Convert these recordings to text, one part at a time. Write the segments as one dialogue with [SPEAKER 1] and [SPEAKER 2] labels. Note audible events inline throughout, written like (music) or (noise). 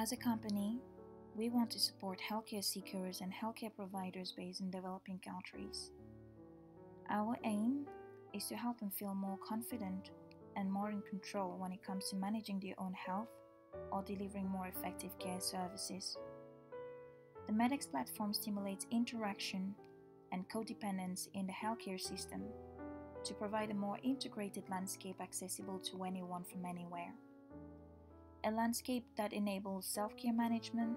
[SPEAKER 1] As a company, we want to support healthcare seekers and healthcare providers based in developing countries. Our aim is to help them feel more confident and more in control when it comes to managing their own health or delivering more effective care services. The MEDx platform stimulates interaction and codependence in the healthcare system to provide a more integrated landscape accessible to anyone from anywhere. A landscape that enables self care management,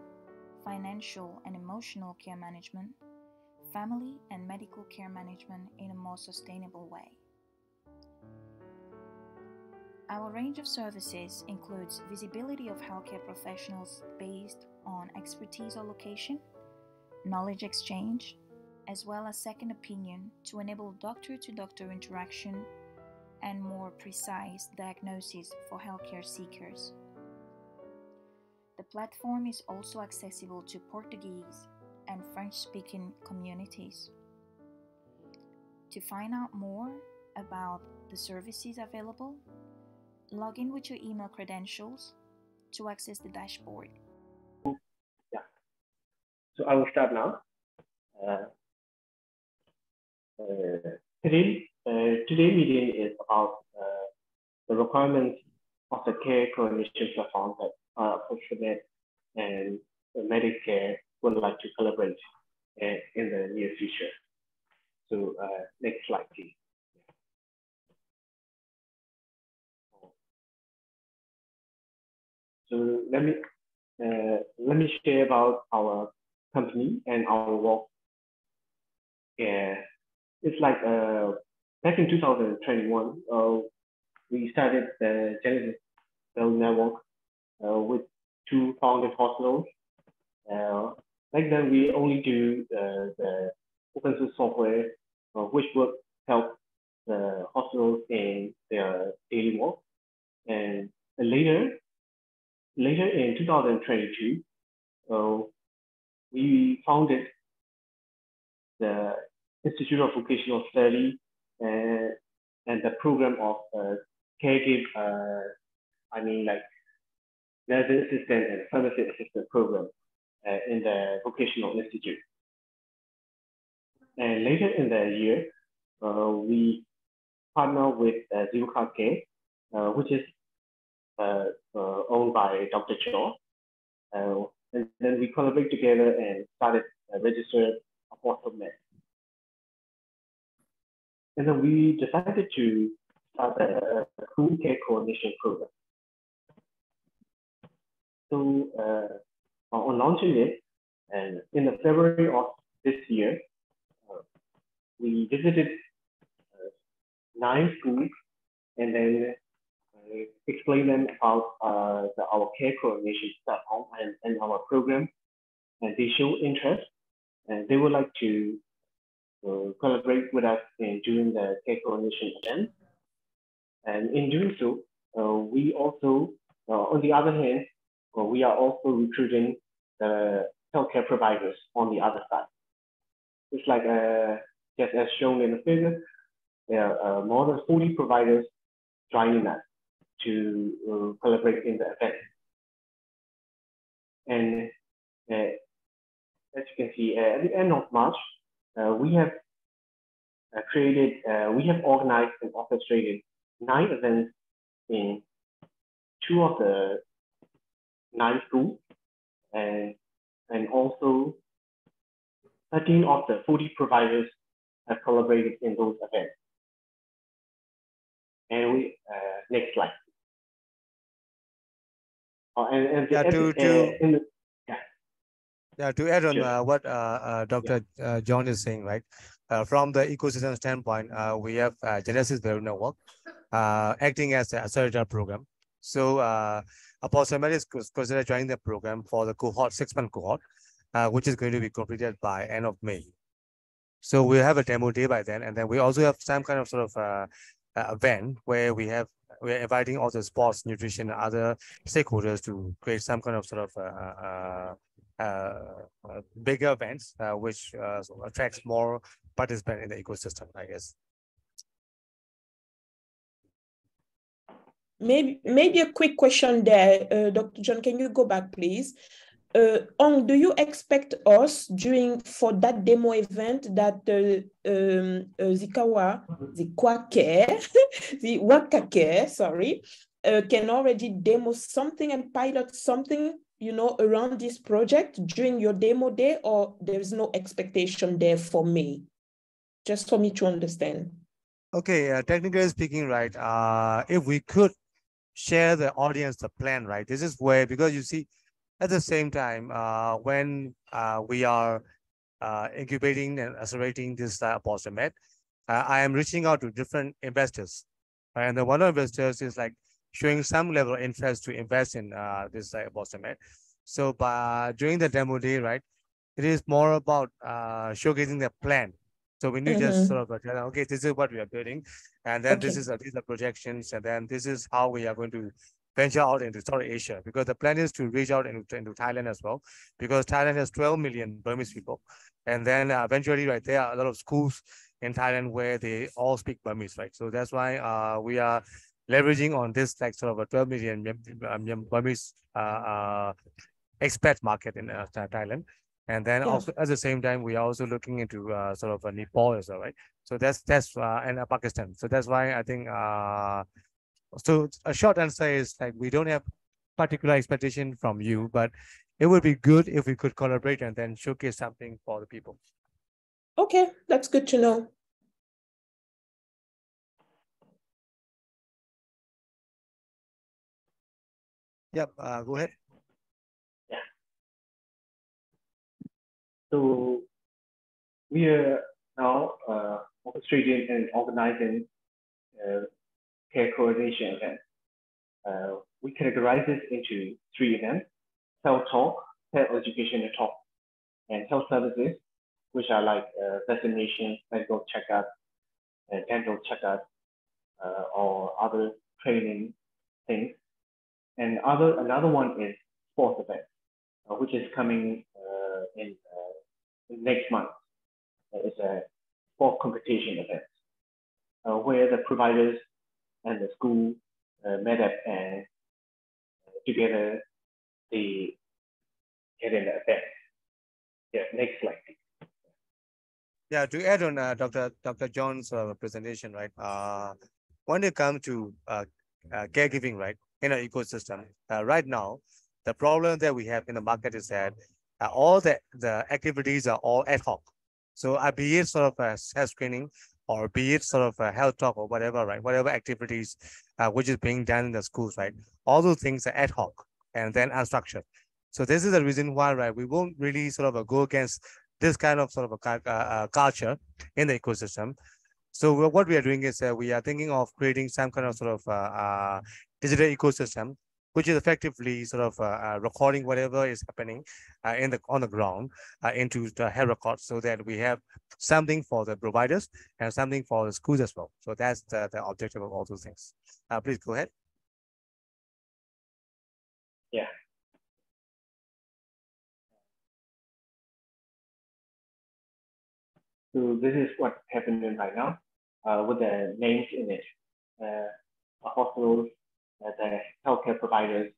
[SPEAKER 1] financial and emotional care management, family and medical care management in a more sustainable way. Our range of services includes visibility of healthcare professionals based on expertise or location, knowledge exchange, as well as second opinion to enable doctor to doctor interaction and more precise diagnosis for healthcare seekers. Platform is also accessible to Portuguese and French speaking communities. To find out more about the services available, log in with your email credentials to access the dashboard.
[SPEAKER 2] Yeah. So I will start now. Uh, uh, today, uh, today meeting is about uh, the requirements of the care coordination platform that uh, Fortinet and MEDx.Care would like to collaborate uh, in the near future. So uh, next slide, please. So let me uh, let me share about our company and our work. Yeah, it's like uh, back in 2021, uh, we started the Genesis Bell Network uh, with two founded hospitals. Uh, back then, we only do uh, the open source software, which would help the hospitals in their daily work. And later, later in 2022, uh, we founded the Institute of Vocational Study and, and the program of uh, caregiver, uh, I mean like nursing assistant and pharmacy assistant program uh, in the vocational institute. And later in the year, uh, we partner with uh, Zero Care, uh, which is uh, uh, owned by Dr. Shaw. Uh, and then we collaborate together and started uh, registered Med. And then we decided to start a, a home care coordination program. So uh, on launching it, and in the February of this year, uh, we visited uh, nine schools and then uh, explain them about uh, the, our care coordination platform and, and our program. And they show interest and they would like to collaborate with us in doing the care coordination event. And in doing so, uh, we also, uh, on the other hand, uh, we are also recruiting the healthcare providers on the other side. It's like uh, just as shown in the figure, there are uh, more than 40 providers joining us to uh, collaborate in the event. And uh, as you can see, uh, at the end of March, uh, we have created, we have organized and orchestrated nine events in two of the nine schools and, and also 13 of the 40 providers have collaborated in those events. And we, uh, next slide.
[SPEAKER 3] Uh, and, and yeah, to, uh, to, the, yeah. yeah, to add on sure. uh, what uh, uh, Dr. Yeah. John is saying, right? from the ecosystem standpoint, we have Genesis Network acting as a accelerator program. So approximately is considered joining the program for the cohort, six-month cohort, uh, which is going to be completed by end of May. So we have a demo day by then, and then we also have some kind of sort of uh, uh, event where we have we're inviting all the sports, nutrition, other stakeholders to create some kind of sort of uh, uh, bigger events, which attracts more participants in the ecosystem, I guess.
[SPEAKER 4] Maybe maybe a quick question there, uh, Dr. John. Can you go back, please? Uh, on, do you expect us during for that demo event that uh, um, uh, Zikawa, the (laughs) Wakake, sorry, uh, can already demo something and pilot something, you know, around this project during your demo day, or there's no expectation there for me? Just for me to understand.
[SPEAKER 3] Okay, uh, technically speaking, right, uh, if we could share the audience the plan, right, this is where, because you see, at the same time, uh, when uh, we are uh, incubating and accelerating this uh, Med, uh, I am reaching out to different investors. Right? And the one of investors is like showing some level of interest to invest in uh, this uh, Med. So by during the demo day, right, it is more about uh, showcasing the plan. So we need mm -hmm. just sort of okay, this is what we are building, and then okay. this is uh, these are projections, and then this is how we are going to venture out into South Asia because the plan is to reach out into, into Thailand as well because Thailand has 12 million Burmese people. And then uh, eventually, right, there are a lot of schools in Thailand where they all speak Burmese, right? So that's why uh, we are leveraging on this like sort of a 12 million Burmese uh, uh, expat market in uh, Thailand. And then yeah. also at the same time, we are also looking into uh, sort of a Nepal as well, right? So that's that's uh, and uh, Pakistan. So that's why I think uh, so a short answer is like we don't have particular expectation from you, but it would be good if we could collaborate and then showcase something for the people.
[SPEAKER 4] Okay, that's good to know.
[SPEAKER 3] Yep, uh, go ahead.
[SPEAKER 2] So we are now uh, orchestrating and organizing uh, care coordination events. Uh, we categorize this into three events, health talk, health education talk, and health services, which are like uh, vaccination, medical checkup, uh, dental checkup, uh, or other training things. And other another one is sports event, uh, which is coming uh, in, uh, next month. it's a sport competition event, where the providers and the school uh, met up and uh, together they get an event. Yeah, next slide.
[SPEAKER 3] Yeah, to add on uh, Dr. Dr. John's uh, presentation, right? Uh, when it comes to uh, uh, caregiving, right, in our ecosystem, uh, right now, the problem that we have in the market is that uh, all the, the activities are all ad hoc. So uh, be it sort of a health screening, or be it sort of a health talk or whatever, right? Whatever activities uh, which is being done in the schools, right? All those things are ad hoc and then unstructured. So this is the reason why, right? We won't really sort of uh, go against this kind of sort of a uh, uh, culture in the ecosystem. So what we are doing is uh, we are thinking of creating some kind of sort of digital ecosystem which is effectively sort of uh, uh, recording whatever is happening uh, in the on the ground uh, into the head record so that we have something for the providers and something for the schools as well. So that's the, the objective of all those things. Uh, please go ahead.
[SPEAKER 2] Yeah. So this is what's happening right now uh, with the names in it. Hospitals the healthcare providers,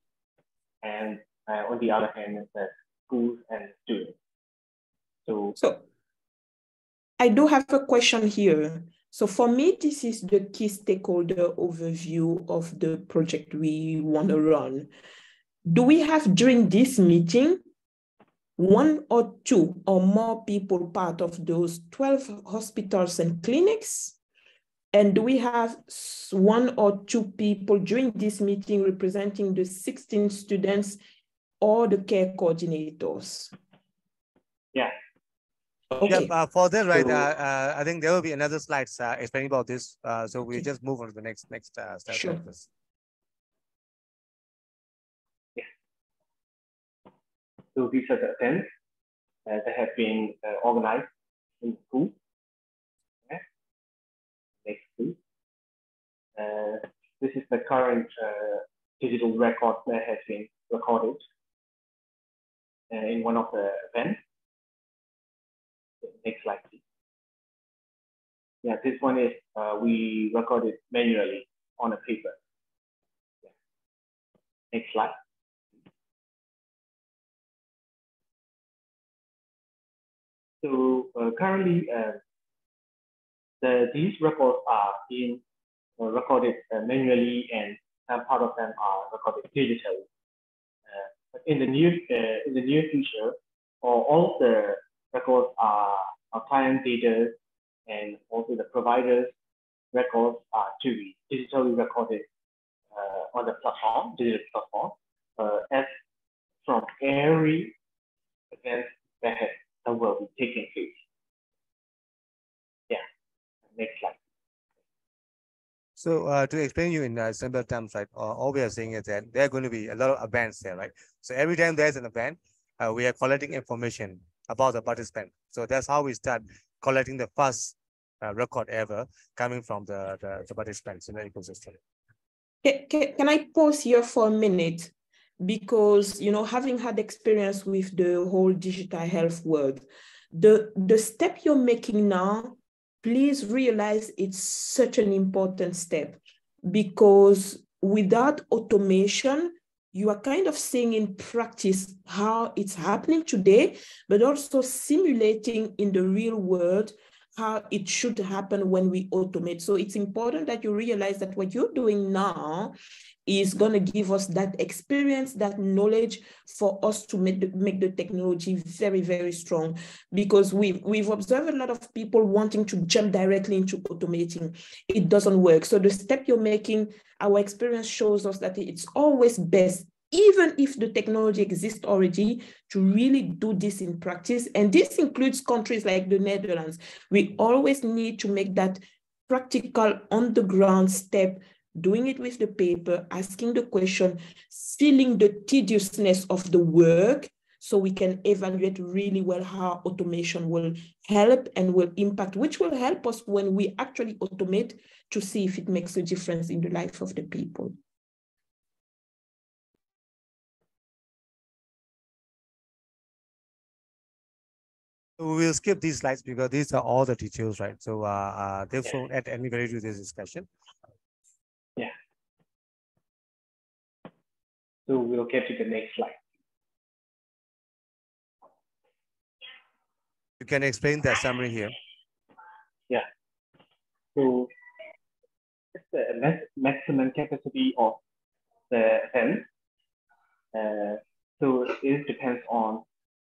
[SPEAKER 2] and uh, on the other hand, the schools and students. So,
[SPEAKER 4] so I do have a question here. So for me, this is the key stakeholder overview of the project we want to run. Do we have during this meeting one or two or more people part of those 12 hospitals and clinics and do we have one or two people during this meeting representing the 16 students or the care coordinators?
[SPEAKER 2] Yeah.
[SPEAKER 3] Okay. Yeah, uh, for that, right, so, uh, uh, I think there will be another slides uh, explaining about this. Uh, so we okay. just move on to the next next uh, step.
[SPEAKER 4] Sure.
[SPEAKER 2] Yeah. So these are the events that have been organized in school next please. Uh, this is the current uh, digital record that has been recorded uh, in one of the events. Next slide, please. Yeah, this one is uh, we recorded manually on a paper. Next slide. So uh, currently, uh, the, these records are uh, recorded uh, manually and some part of them are recorded digitally. Uh, but in the near uh, in the near future, all the records are, are client data and also the providers records are to be digitally recorded uh, on the platform, digital platform, uh, as from every event that, has, that will be taking place. Yeah, next slide.
[SPEAKER 3] So uh, to explain you in uh, simple terms, right, uh, all we are saying is that there are going to be a lot of events there, right? So every time there's an event, uh, we are collecting information about the participant. So that's how we start collecting the first uh, record ever coming from the, the, the participants in the ecosystem.
[SPEAKER 4] Can, can I pause here for a minute? Because, you know, having had experience with the whole digital health world, the, the step you're making now, please realize it's such an important step because without automation, you are kind of seeing in practice how it's happening today, but also simulating in the real world how it should happen when we automate. So it's important that you realize that what you're doing now is going to give us that experience, that knowledge for us to make the, make the technology very, very strong. Because we've, we've observed a lot of people wanting to jump directly into automating. It doesn't work. So the step you're making, our experience shows us that it's always best even if the technology exists already, to really do this in practice. And this includes countries like the Netherlands. We always need to make that practical on the ground step, doing it with the paper, asking the question, feeling the tediousness of the work so we can evaluate really well how automation will help and will impact, which will help us when we actually automate to see if it makes a difference in the life of the people.
[SPEAKER 3] We'll skip these slides because these are all the details, right? So uh, uh, they yeah. won't add any value to this discussion.
[SPEAKER 2] So we'll get to the next slide.
[SPEAKER 3] You can explain that summary here.
[SPEAKER 2] Yeah. So it's the maximum capacity of the event. Uh, so it depends on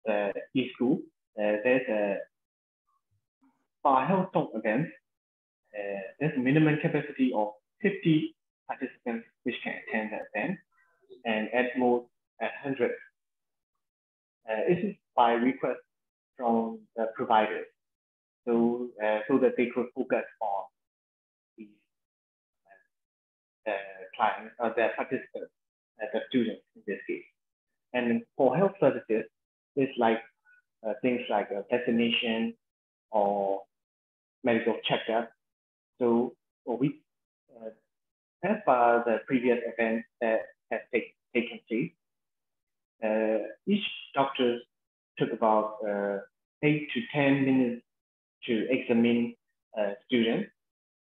[SPEAKER 2] the e-school uh, there's a for health talk event, uh, there's a minimum capacity of 50 participants which can attend the event and at most at 100. Uh, this is by request from the providers, so uh, so that they could focus on the, uh, clients or the participants, uh, the students in this case. And for health services, it's like uh, things like a vaccination or medical checkup. So we, uh, as per the previous events that have take, taken place, uh, each doctor took about uh, 8 to 10 minutes to examine a student.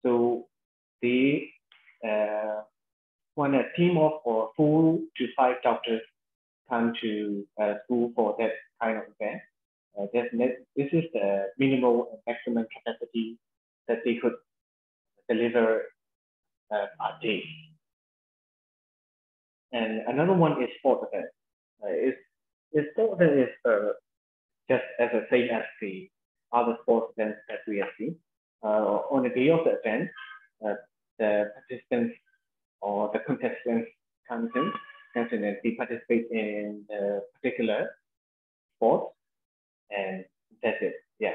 [SPEAKER 2] So they uh, want a team of or four to five doctors come to uh, school for that kind of event. Uh, this is the minimal and maximum capacity that they could deliver uh, a day. And another one is sport event. Uh, is, is sport event is uh, just as the same as the other sports events that we have seen. Uh, on the day of the event, uh, the participants or the contestants comes in, comes in and they participate in the particular sport and that's it. Yeah.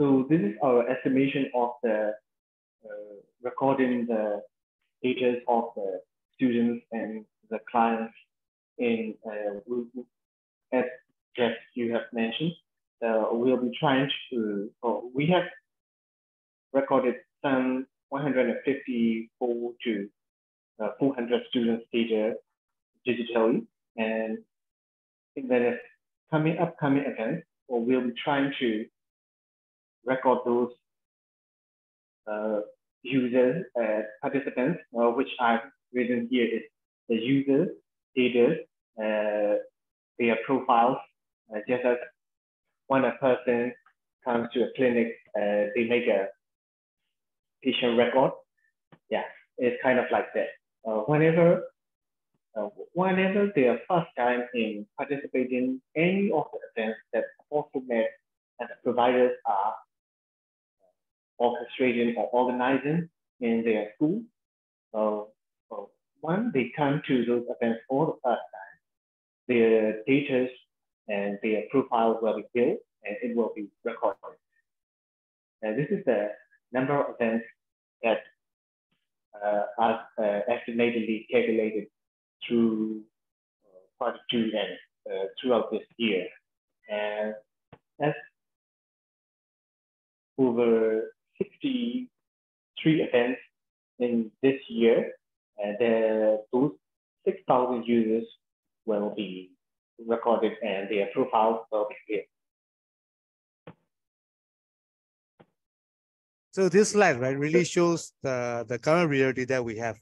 [SPEAKER 2] So this is our estimation of the uh, recording the ages of the students and the clients in uh, as just you have mentioned. Uh, we'll be trying to, oh, we have recorded some 154 to uh, 400 students data digitally. And in the coming upcoming events, or we'll be trying to record those uh, users, uh, participants, uh, which I've written here is the users, data, uh, their profiles, uh, just as when a person comes to a clinic, uh, they make a patient record. Yeah, it's kind of like that. Uh, whenever, uh, whenever they are first time in participating any of the events that Med and the providers are orchestrating or organizing in their school. Uh, so when they come to those events for the first time, their data and their profiles will be built and it will be recorded. And this is the number of events that uh, are uh, estimatedly calculated through uh, part two and uh, throughout this year. And that's over 63 events in this year. And those 6,000 users will be recorded and their profiles will be here.
[SPEAKER 3] So this slide, right, really shows the, the current reality that we have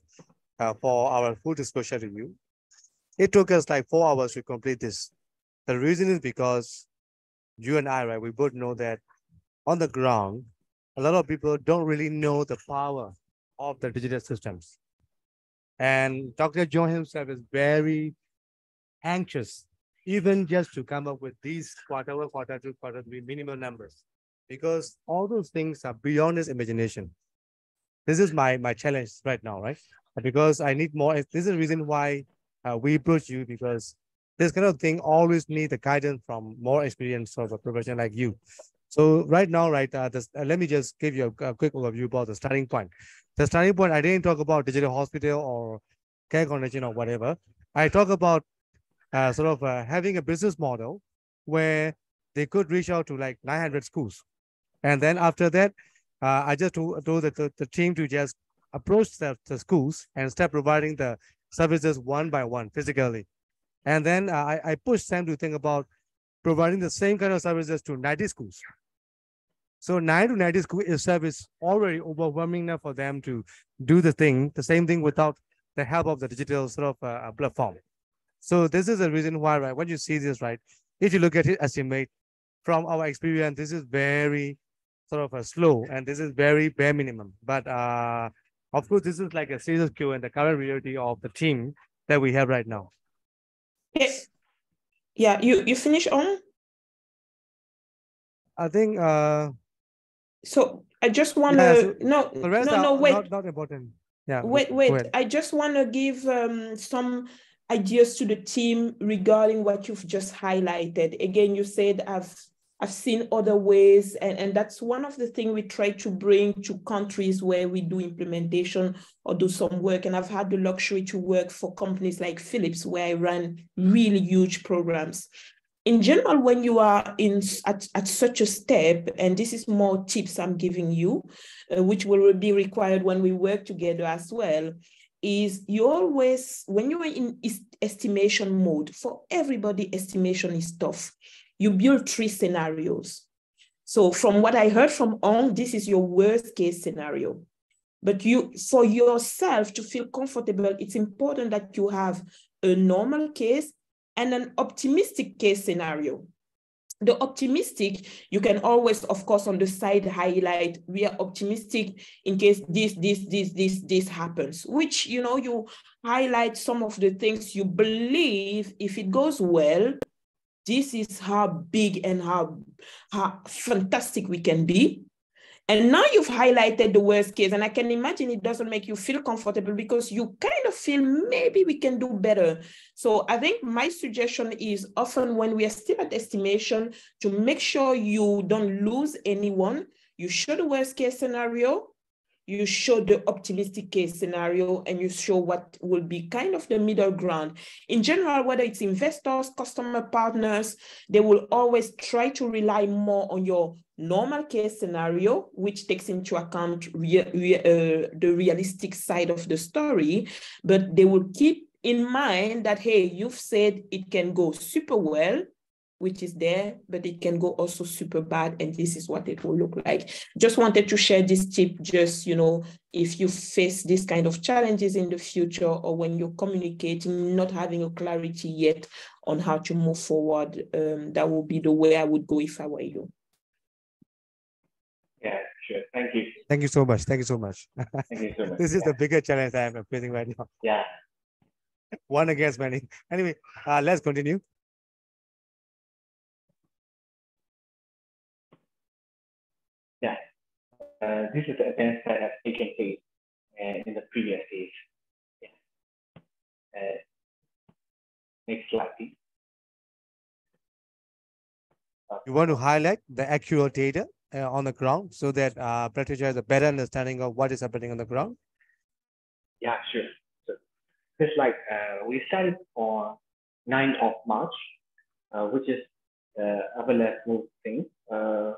[SPEAKER 3] uh, for our full disclosure review. It took us like four hours to complete this. The reason is because you and I, right, we both know that on the ground, a lot of people don't really know the power of the digital systems. And Dr. John himself is very anxious, even just to come up with these quarter one, quarter two, quarter three minimum numbers, because all those things are beyond his imagination. This is my, my challenge right now, right? Because I need more. This is the reason why uh, we approach you because this kind of thing always need the guidance from more experienced sort of a like you. So right now, right, uh, this, uh, let me just give you a, a, quick overview about the starting point. The starting point, I didn't talk about digital hospital or care coordination or whatever. I talk about uh, sort of uh, having a business model where they could reach out to like 900 schools. And then after that, uh, I just told, told the, the, the, team to just approach the, the schools and start providing the services one by one physically. And then uh, I, I pushed them to think about providing the same kind of services to 90 schools. So 9 to 90 school itself is already overwhelming enough for them to do the thing, the same thing without the help of the digital sort of uh, uh, platform. So this is the reason why, right, when you see this, right, if you look at it estimate from our experience, this is very sort of a slow and this is very bare minimum. But uh, of course, this is like a serious queue and the current reality of the team that we have right now. Yes.
[SPEAKER 4] Yeah, you you finish on?
[SPEAKER 3] I think uh
[SPEAKER 4] so I just want to yeah, so no no no wait
[SPEAKER 3] not, not important. Yeah.
[SPEAKER 4] Wait wait. I just want to give um some ideas to the team regarding what you've just highlighted. Again, you said I've I've seen other ways, and, and that's one of the things we try to bring to countries where we do implementation or do some work. And I've had the luxury to work for companies like Philips, where I run really huge programs. In general, when you are in at, at such a step, and this is more tips I'm giving you, uh, which will be required when we work together as well, is you always, when you're in estimation mode, for everybody, estimation is tough you build three scenarios. So from what I heard from Ong, this is your worst case scenario. But you, for yourself to feel comfortable, it's important that you have a normal case and an optimistic case scenario. The optimistic, you can always, of course, on the side highlight, we are optimistic in case this, this, this, this, this happens, which, you know, you highlight some of the things you believe if it goes well, this is how big and how, how fantastic we can be. And now you've highlighted the worst case, and I can imagine it doesn't make you feel comfortable because you kind of feel maybe we can do better. So I think my suggestion is often when we are still at estimation to make sure you don't lose anyone, you show the worst case scenario, you show the optimistic case scenario and you show what will be kind of the middle ground. In general, whether it's investors, customer partners, they will always try to rely more on your normal case scenario, which takes into account uh, the realistic side of the story, but they will keep in mind that, hey, you've said it can go super well, which is there, but it can go also super bad. And this is what it will look like. Just wanted to share this tip, just, you know, if you face this kind of challenges in the future or when you're communicating, not having a clarity yet on how to move forward, um, that would be the way I would go if I were you.
[SPEAKER 2] Yeah, sure. Thank you.
[SPEAKER 3] Thank you so much. Thank you so much.
[SPEAKER 2] Thank you so (laughs) much.
[SPEAKER 3] this is yeah. the bigger challenge I am facing right now.
[SPEAKER 2] Yeah.
[SPEAKER 3] One against many. (laughs) Anyway, uh, let's continue.
[SPEAKER 2] Yeah. Uh, this is the events that have taken place uh, in the previous days. Yeah. Uh, next slide, please.
[SPEAKER 3] You want to highlight the actual data uh, on the ground so that uh, Patricia has a better understanding of what is happening on the ground?
[SPEAKER 2] Yeah, sure. So just like uh, we started on 9th of March, uh, which is uh, Avalanche Move thing. Uh,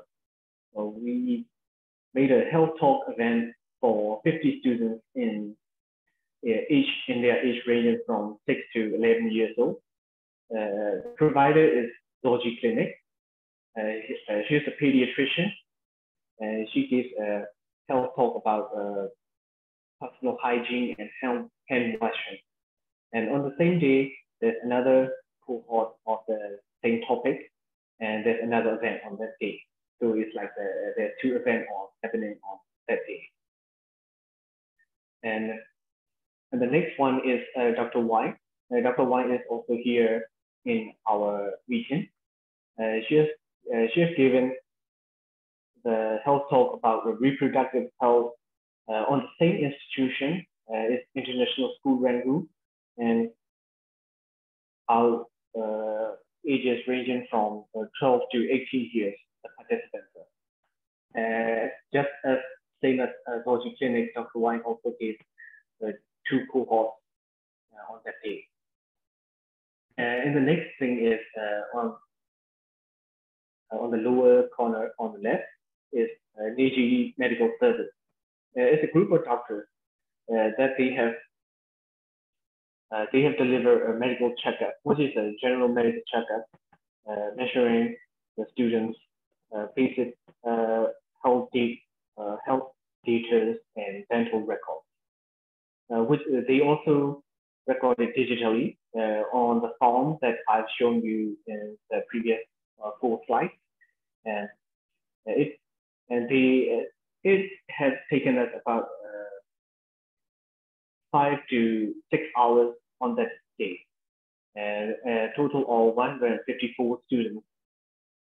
[SPEAKER 2] we made a health talk event for 50 students in each in their age ranges from 6 to 11 years old. Uh, provider is Zoji Clinic. Uh, uh, she's a pediatrician and she gives a health talk about uh, personal hygiene and hand, hand washing. And on the same day, there's another cohort of the same topic, and there's another event on that day. So it's like the, there are two events on, happening on that day. And, and the next one is uh, Dr. White. Uh, Dr. White is also here in our region. Uh, she has uh, she has given the health talk about the reproductive health uh, on the same institution. Uh, it's International School Rangoon, and our uh, ages ranging from uh, 12 to 18 years, the participants. Uh, just as same as uh, Zoji Clinic, Dr. Wine also gave uh, two cohorts uh, on that day. and the next thing is uh, on on the lower corner on the left, is uh, Neji Medical Service. Uh, it's a group of doctors uh, that they have uh, they have delivered a medical checkup, which is a general medical checkup, uh, measuring the students' uh, basic health, data, health data and dental records. which they also recorded digitally on the form that I've shown you in the previous four slides. And it and the it has taken us about uh, five to six hours on that day, and a total of 154 students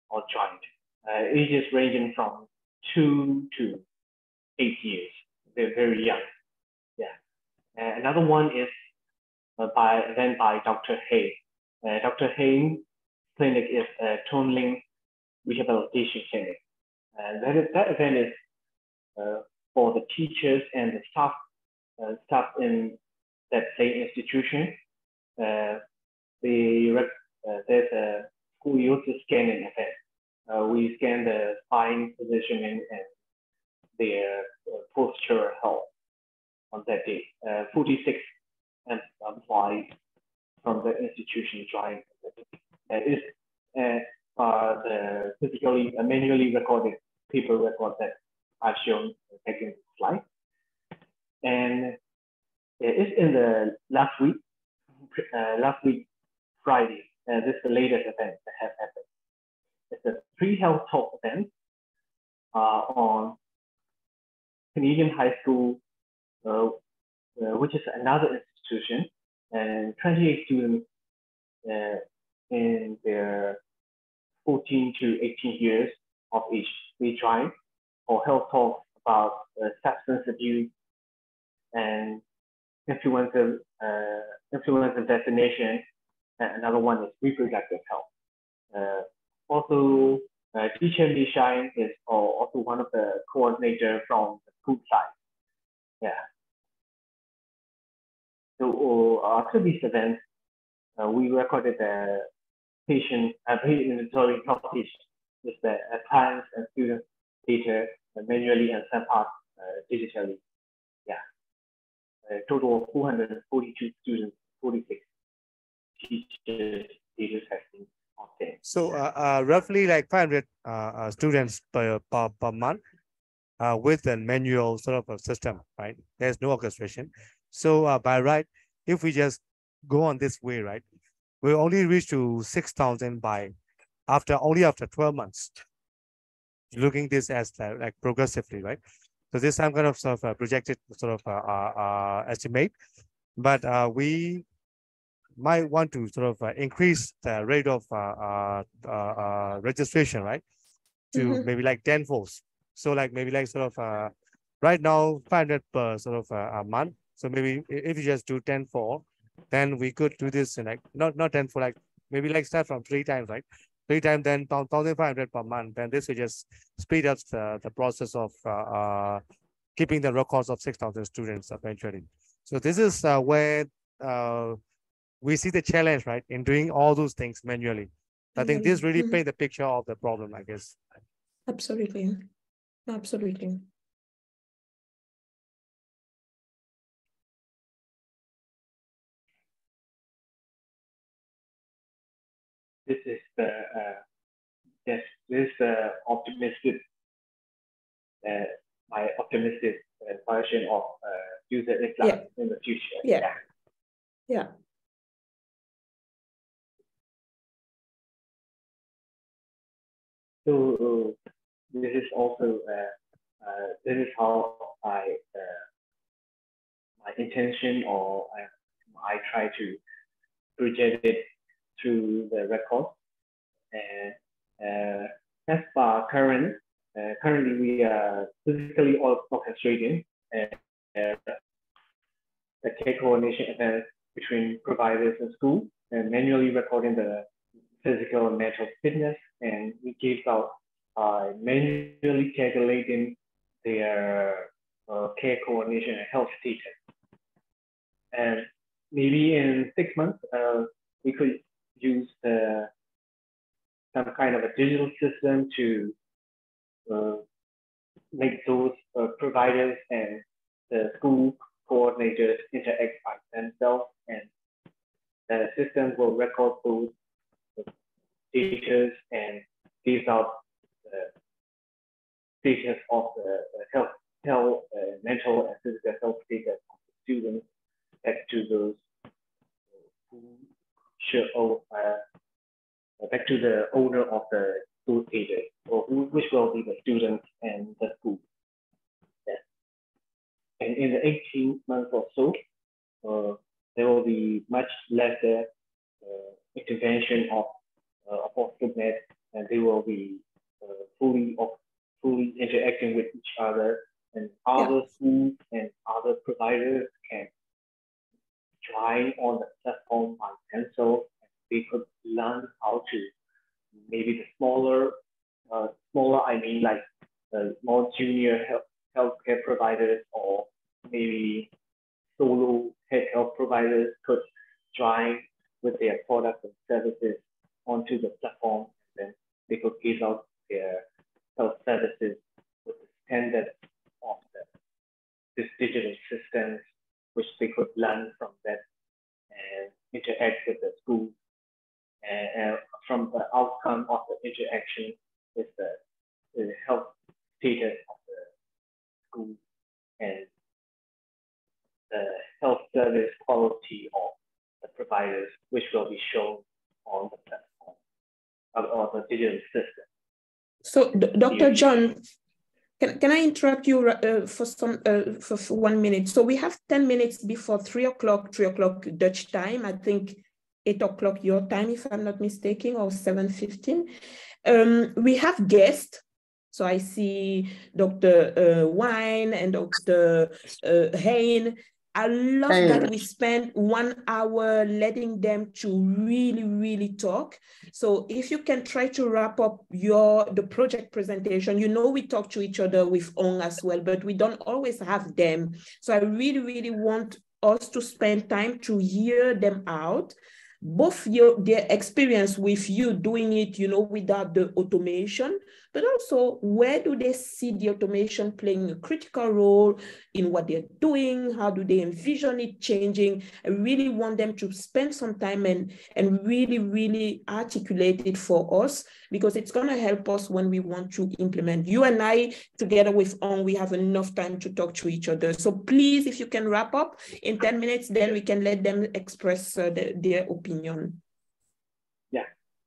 [SPEAKER 2] are joined, uh, ages ranging from two to eight years. They're very young. Yeah. Uh, another one is uh, by then by Dr. Hay. Uh, Dr. Hay's clinic is a Tonling Rehabilitation Clinic. And that, is, that event is uh, for the teachers and the staff, uh, staff in that same institution. Uh, the, uh, there's a scoliosis scanning event. Uh, we scan the spine positioning and their uh, posture health on that day. 46 employees from the institution joined. Uh, is uh, the physically uh, manually recorded paper record that I've shown taken slide. And it's in the last week, uh, last week, Friday. Uh, this is the latest event that has happened. It's a pre-health talk event uh, on Canadian High School, uh, uh, which is another institution, and 28 students uh, in their 14 to 18 years of age we joined for health talks about uh, substance abuse and influenza, uh, influenza vaccination. And another one is reproductive health. Uh, also, uh, teacher Li Shine is also one of the coordinator from the food side. Yeah. So uh, after these events, uh, we recorded the patient, uh, patient sorry, not patient, with the uh, parents and students data manually and some parts uh, digitally. Yeah. A total of 442 students, 46 teachers data testing Okay.
[SPEAKER 3] So uh, uh, roughly like 500 uh, uh, students per, per, per month uh, with a manual sort of a system, right? There's no orchestration. So uh, by right, if we just go on this way, right, we only reach to 6,000 by after only after 12 months. Looking this as like, progressively, right? So this I'm kind of sort of uh, projected sort of uh, uh, uh estimate, but uh, we might want to sort of uh, increase the rate of registration, right? To mm -hmm. maybe like 10 folds. So like maybe like sort of right now 500 per sort of a month. So maybe if you just do 10 for, then we could do this in like not not 10 for like maybe like start from three times, right? Three times then 1,500 per month. Then this will just speed up the, the process of uh, uh, keeping the records of 6,000 students eventually. So this is uh, where uh, we see the challenge, right, in doing all those things manually. I think this really mm -hmm. paint the picture of the problem, I guess.
[SPEAKER 4] Absolutely. Absolutely.
[SPEAKER 2] this is the yes, this uh, optimistic, uh, my optimistic uh, version of uh, user influx yeah. in the future.
[SPEAKER 4] Yeah. Yeah. yeah.
[SPEAKER 2] So this is also uh, uh, this is how I uh, my intention or I, I try to project it to the record. And as far current, uh, currently we are physically all orchestrating uh, the care coordination events between providers and school and manually recording the physical and mental fitness. And we give out uh, manually calculating their uh, care coordination and health status. And maybe in six months, uh, we could use uh, some kind of a digital system to uh, make those uh, providers and the school coordinators interact by themselves and the system will record those teachers and gives out the status of the, health, health uh, mental and physical health status of the students back to those who should owe, uh, back to the owner of the school pages, or who, which will be the students and the school. Yes. And in the 18 months or so, uh, there will be much lesser uh, intervention of uh, of net, and they will be uh, fully of fully interacting with each other, and other yeah. schools and other providers can trying on the platform by themselves, they could learn how to maybe the smaller, uh, smaller, I mean like the more junior health healthcare providers or maybe solo head health providers could try with their products and services onto the platform and then they could give out their health services with the standard of the, this digital systems which they could learn from that and interact with the school. And, and from the outcome of the interaction with the, the health status of the school and the health service quality of the providers, which will be shown on the platform or the digital system.
[SPEAKER 4] So, Dr. John, can, can I interrupt you uh, for some uh, for, for, one minute? So we have 10 minutes before three o'clock, three o'clock Dutch time. I think eight o'clock your time, if I'm not mistaken, or 7.15. Um, we have guests. So I see Dr. Uh, Wine and Dr. Uh, Hain I love that we spend one hour letting them to really, really talk. So if you can try to wrap up your the project presentation, you know we talk to each other with Ong as well, but we don't always have them. So I really, really want us to spend time to hear them out both your their experience with you doing it you know without the automation but also where do they see the automation playing a critical role in what they're doing? How do they envision it changing? I really want them to spend some time and, and really, really articulate it for us because it's going to help us when we want to implement. You and I, together with On, we have enough time to talk to each other. So please, if you can wrap up in 10 minutes, then we can let them express uh, the, their opinion.
[SPEAKER 2] Yeah,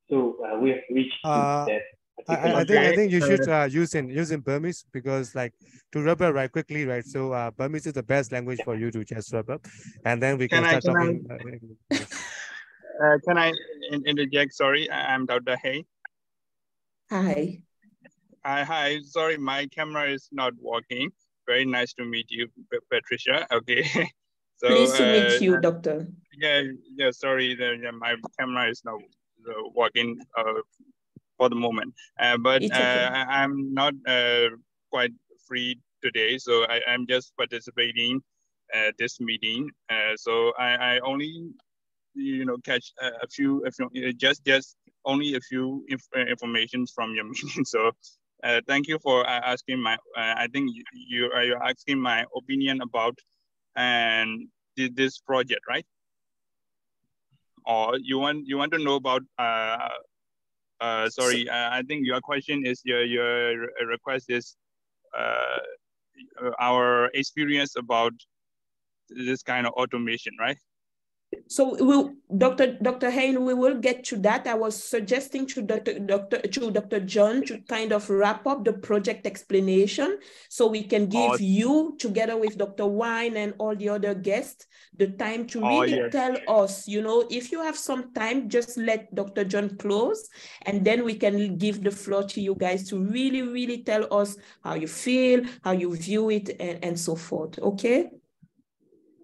[SPEAKER 2] so uh, we have reached uh, that
[SPEAKER 3] I, I, think I think you should uh, use in use in Burmese because like to wrap up right quickly, right? So uh, Burmese is the best language for you to just wrap up, and then we can, can start I, talking.
[SPEAKER 5] I, uh, (laughs) can I interject? Sorry, I'm Dr. Hay.
[SPEAKER 4] Hi.
[SPEAKER 5] Hi, hi. Sorry, my camera is not working. Very nice to meet you, Patricia. Okay. (laughs)
[SPEAKER 4] so, Pleased to meet uh, you, Doctor.
[SPEAKER 5] Yeah, yeah. Sorry, the, yeah, my camera is not uh, working uh, for the moment. Uh, but okay. uh, I'm not uh, quite free today, so I, am just participating at this meeting. Uh, so I, I, only, you know, catch a, a few, a few, just just only a few inf information from your (laughs) meeting. So uh, thank you for asking my. I think you, you are you asking my opinion about and this project, right? Or you want you want to know about uh, sorry, uh, I think your question is your your request is uh, our experience about this kind of automation, right?
[SPEAKER 4] So we'll, Dr. Dr. Hain, we will get to that. I was suggesting to Dr. Dr. to Dr. John to kind of wrap up the project explanation so we can give oh, you, together with Dr. Wine and all the other guests, the time to oh, really yes. tell us, you know, if you have some time, just let Dr. John close and then we can give the floor to you guys to really, really tell us how you feel, how you view it and, and so forth. Okay?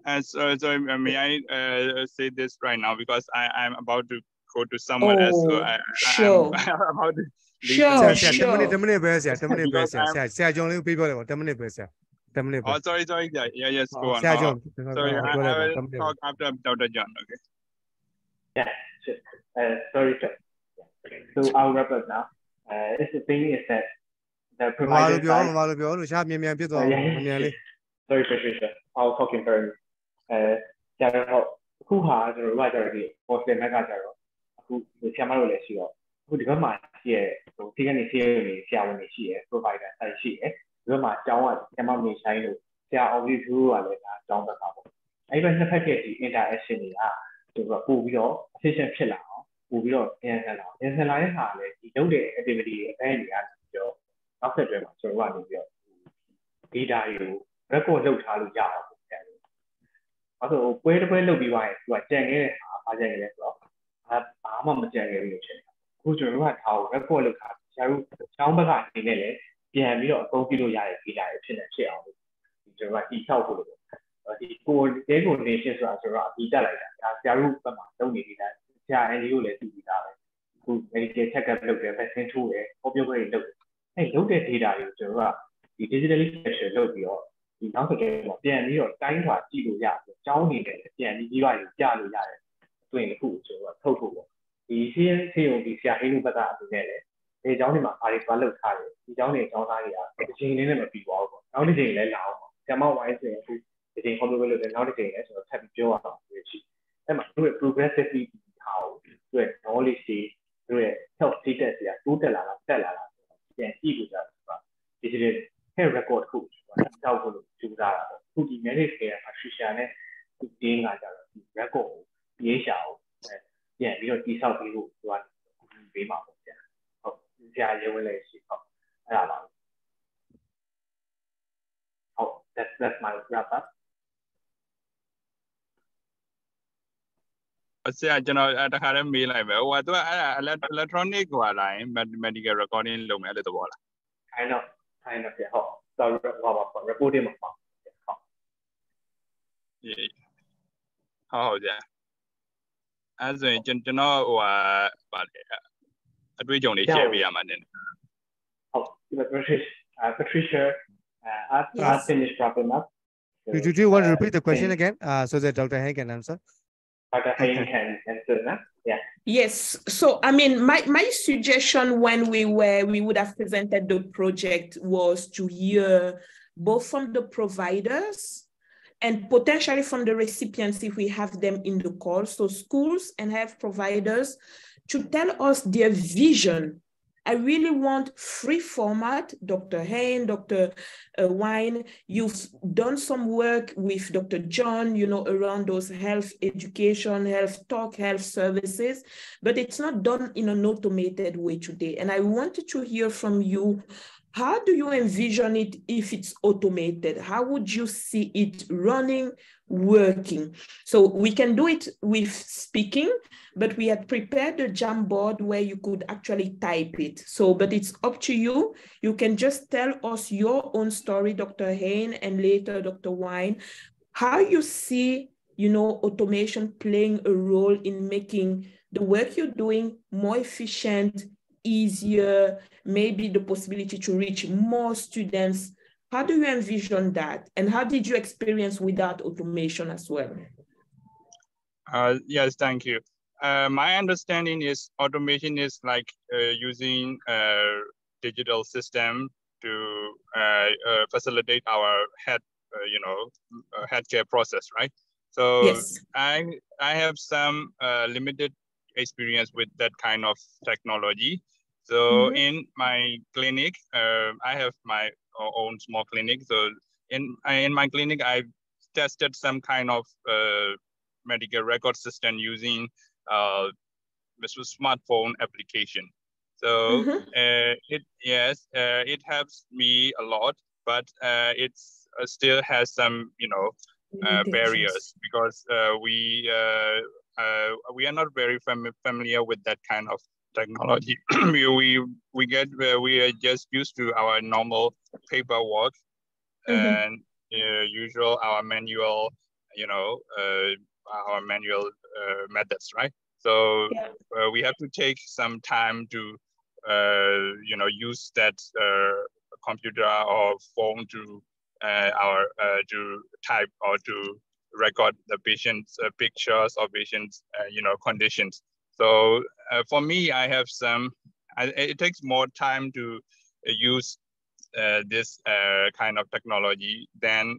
[SPEAKER 5] Uh, so, so uh, may I uh, say this right now because I, I'm about to go to someone oh, else. So I,
[SPEAKER 4] sure.
[SPEAKER 5] I'm (laughs) about to
[SPEAKER 4] Sure, sure. 10
[SPEAKER 3] minute, 10 minute ပဲဆရာ10 minute ပဲဆရာဆရာဆရာကျော်လေးပြီးပြောတယ်ပေါ့10 minute ပဲဆရာ10 minute ပဲ
[SPEAKER 5] Oh sorry sorry yeah, yeah yes go on
[SPEAKER 3] ဆရာကျော်
[SPEAKER 5] Sorry I, I will talk after Dr. John okay
[SPEAKER 2] Yeah sure. Uh, sorry sir So I'll wrap up now uh, the thing is that the provider
[SPEAKER 3] ဘာလို့ပြောဘာလို့ပြောလို့ရှားမြန်မြန်ပြစ်သွားမြန်လေး (laughs)
[SPEAKER 2] Sorry Patricia I'll talk in very အဲကျတော့အခုဟာကျွန်တော်တို့ကကျတော့ဒီ hostel ဘက်ကကျတော့အခုဆရာမတို့လည်းရှိတော့အခုဒီဘက်မှာရှိရဲ့ဟိုဒီကနေရှိရဲ့နေဆရာဝန်တွေရှိရဲ့ provider site ရှိရဲ့ဒီဘက်မှာကျောင်းကဆရာမမေဆိုင်လို့ဆရာအောင်ကြီးသူကလည်းဒါကျောင်းဘက်ကပေါ့အဲ့ဒီနှစ်ဖက်ရဲ့ဒီ interaction တွေကဆိုတော့ပို့ပြီးတော့ efficient ဖြစ်လာအောင်ပို့ပြီးတော့ပြန်ဆန်လာအောင်ပြန်ဆန်လာတဲ့ဟာလည်းဒီလုပ်တဲ့ activity တွေအပိုင်းတွေကနေပြီးတော့နောက်ဆက်တွဲမှာကျွန်တော်ကနေပြီးတော့ data တွေကို record လုပ်ထားလို့ရအောင် အဲ့ဆိုပွဲတစ်ပွဲလုပ်ပြီးသွားရင်သူကကြံခဲ့တဲ့ဟာဘာကြံခဲ့လဲဆိုတော့ဘာဘာမှမကြံခဲ့ဘူးလို့ဖြစ်တယ်အခုကျွန်တော်တို့ကထားကို record လုပ်ထားဆရာတို့ချောင်းဘက်ကနေနဲ့လည်းပြန်ပြီးတော့အသုံးပြုလို့ရတဲ့ data တွေဖြစ်နေဖြစ်အောင်ဒီကျွန်တော်ကတီထောက်ဖို့လို့ဒီကိုတဲကို nation ဆိုတာကျွန်တော်အပြီးတက်လိုက်တာဒါဆရာတို့ဘက်မှာလုပ်နေနေတာဆရာ NGO ကိုလည်းသိပြီးသားပဲအခု medical check-up လုပ်တယ် vaccine ထိုးတယ်ဟောပြောပွဲတွေလုပ်တယ်အဲလုပ်တဲ့ data တွေကိုကျွန်တော်ကဒီ digitally capture လုပ်ပြီးတော့ ဒီနောက်တစ်ချက်ပေါ့ပြန်ပြီးတော့တိုင်းထွာကြည့်လို့ရတယ်။ကျောင်းနေတယ်ပြန်ပြီးကြီးပါရင်ကြားလို့ရတယ်။တွင်တစ်ခုကျွန်တော်ထုတ်ဖို့ပေါ့။ဒီစီးရင်စီယုံဒီဆရာဟင်းလူဘက်ကအနေနဲ့လည်းဒီကျောင်းတွေမှာအားတွေသွားလုပ်ထားတယ်။ဒီကျောင်းတွေကျောင်းသားတွေကတစ်ချိန်လေးနဲ့မပြီးသွားဘူးပေါ့။နောက်တစ်ချိန်လည်းလာအောင်ပေါ့။ဆရာမဝိုင်းဆိုရင်အခုဒီချိန် hobby လုပ်တယ်နောက်တစ်ချိန်လည်းကျွန်တော်ထပ်ပြီးပြောရအောင်ဖြစ်ရှိ။အဲ့မှာသူ့ရဲ့ progressively ဟာကိုသူ့ရဲ့ knowledge တွေသူ့ရဲ့ health status တွေကတိုးတက်လာတာတက်လာတာပြန်ကြည့်လို့ရတယ်ဆိုတာ digital health record ခုတောက်ဖို့လို့ကြိုးစားတာပေါ့ခုဒီ marriage care မှာ Shisha နဲ့ဒီ team ကကြတော့ဒီ record ကိုရေးရှာကိုပြန်ပြီးတော့တိဆောက်ပြီးဖို့သူကပေးမှာပေါ့ဗျာဟုတ်ဆရာရေးဝင်လေးရှိဟုတ်အဲ့ဒါပါဟုတ် that's that's my wrap up
[SPEAKER 5] ဆရာကျွန်တော်တခါတည်းမေးလိုက်ပဲဟိုကသူကအဲ့ဒါ electronic ဟိုလာရင် medical recording လုပ်မယ်အဲ့လိုသဘောလား
[SPEAKER 2] kind of kind of ဟုတ်တော့ဟောပါပေါ့ reporting မှာပေါ့ဟုတ်
[SPEAKER 5] အေးဟုတ်ဟုတ်ကြအဲ့ဆိုရင်ကျွန်တော်ဟိုဟာဗာလေအတွေ့အကြုံတွေ share ပေးရမှာနဲ့
[SPEAKER 2] ဟုတ်ဒီ Patricia uh, Patricia uh, I, I finished wrapping up
[SPEAKER 3] Do, do, do you want to repeat the question again uh, so that Dr. Hain can answer?
[SPEAKER 2] Dr. Hain can answer that. Yeah.
[SPEAKER 4] Yes. So, I mean, my, my suggestion when we were, we would have presented the project was to hear both from the providers and potentially from the recipients if we have them in the call. So schools and health providers to tell us their vision I really want free format. Dr. Hain, Dr. Wine, you've done some work with Dr. John, you know, around those health education, health talk, health services, but it's not done in an automated way today. And I wanted to hear from you how do you envision it if it's automated? How would you see it running, working? So we can do it with speaking, but we had prepared a Jamboard where you could actually type it. So, but it's up to you. You can just tell us your own story, Dr. Hain, and later Dr. Wine, how you see, you know, automation playing a role in making the work you're doing more efficient, easier, maybe the possibility to reach more students. How do you envision that? And how did you experience without automation as well?
[SPEAKER 5] Uh, yes, thank you. Uh, my understanding is automation is like uh, using a digital system to uh, uh, facilitate our head, uh, you know, healthcare process, right? So yes. I I have some limited experience with that kind of technology. So mm -hmm. in my clinic, uh, I have my own small clinic. So in in my clinic, I tested some kind of uh, medical record system using uh, this was smartphone application. So mm -hmm. uh, it yes, uh, it helps me a lot, but uh, uh, still has some you know uh, barriers because uh, we uh, we are not very fam familiar with that kind of technology. (clears throat) we, we we get uh, we are just used to our normal paperwork mm-hmm. and uh, usual our manual, you know, uh, our manual uh, methods, right? So yeah. Uh, we have to take some time to, uh, you know, use that computer or phone to our to type or to record the patient's pictures or patient's, you know, conditions. So uh, for me, I have some, I, it takes more time to use uh, this uh, kind of technology than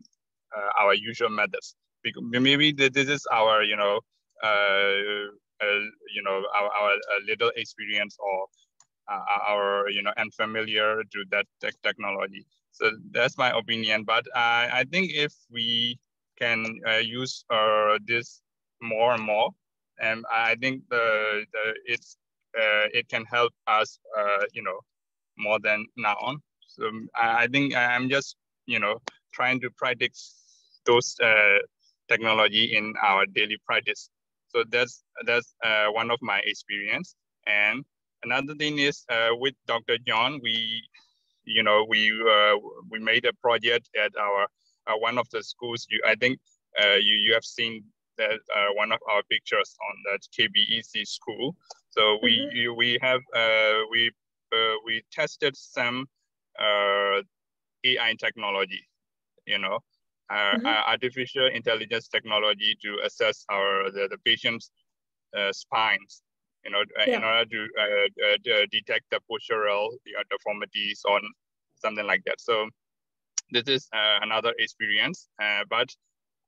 [SPEAKER 5] uh, our usual methods. Because maybe this is our, you know, uh, uh, you know, our, our little experience or our, you know, unfamiliar to that tech technology. So that's my opinion. But I think if we can use this more and more, and I think the, the it's uh, it can help us, uh, you know, more than now on. So I, I, think I'm just, you know, trying to predict those uh, technology in our daily practice. So that's that's uh, one of my experience. And another thing is uh, with Dr. John, we, you know, we uh, we made a project at our one of the schools. You, I think you you have seen that uh, one of our pictures on that KBEC school. So we mm-hmm. we have uh, we uh, we tested some uh, AI technology, you know, mm-hmm. artificial intelligence technology to assess our the, the patient's uh, spines. You know, yeah. in order to, to detect the postural deformities or something like that. So this is another experience, but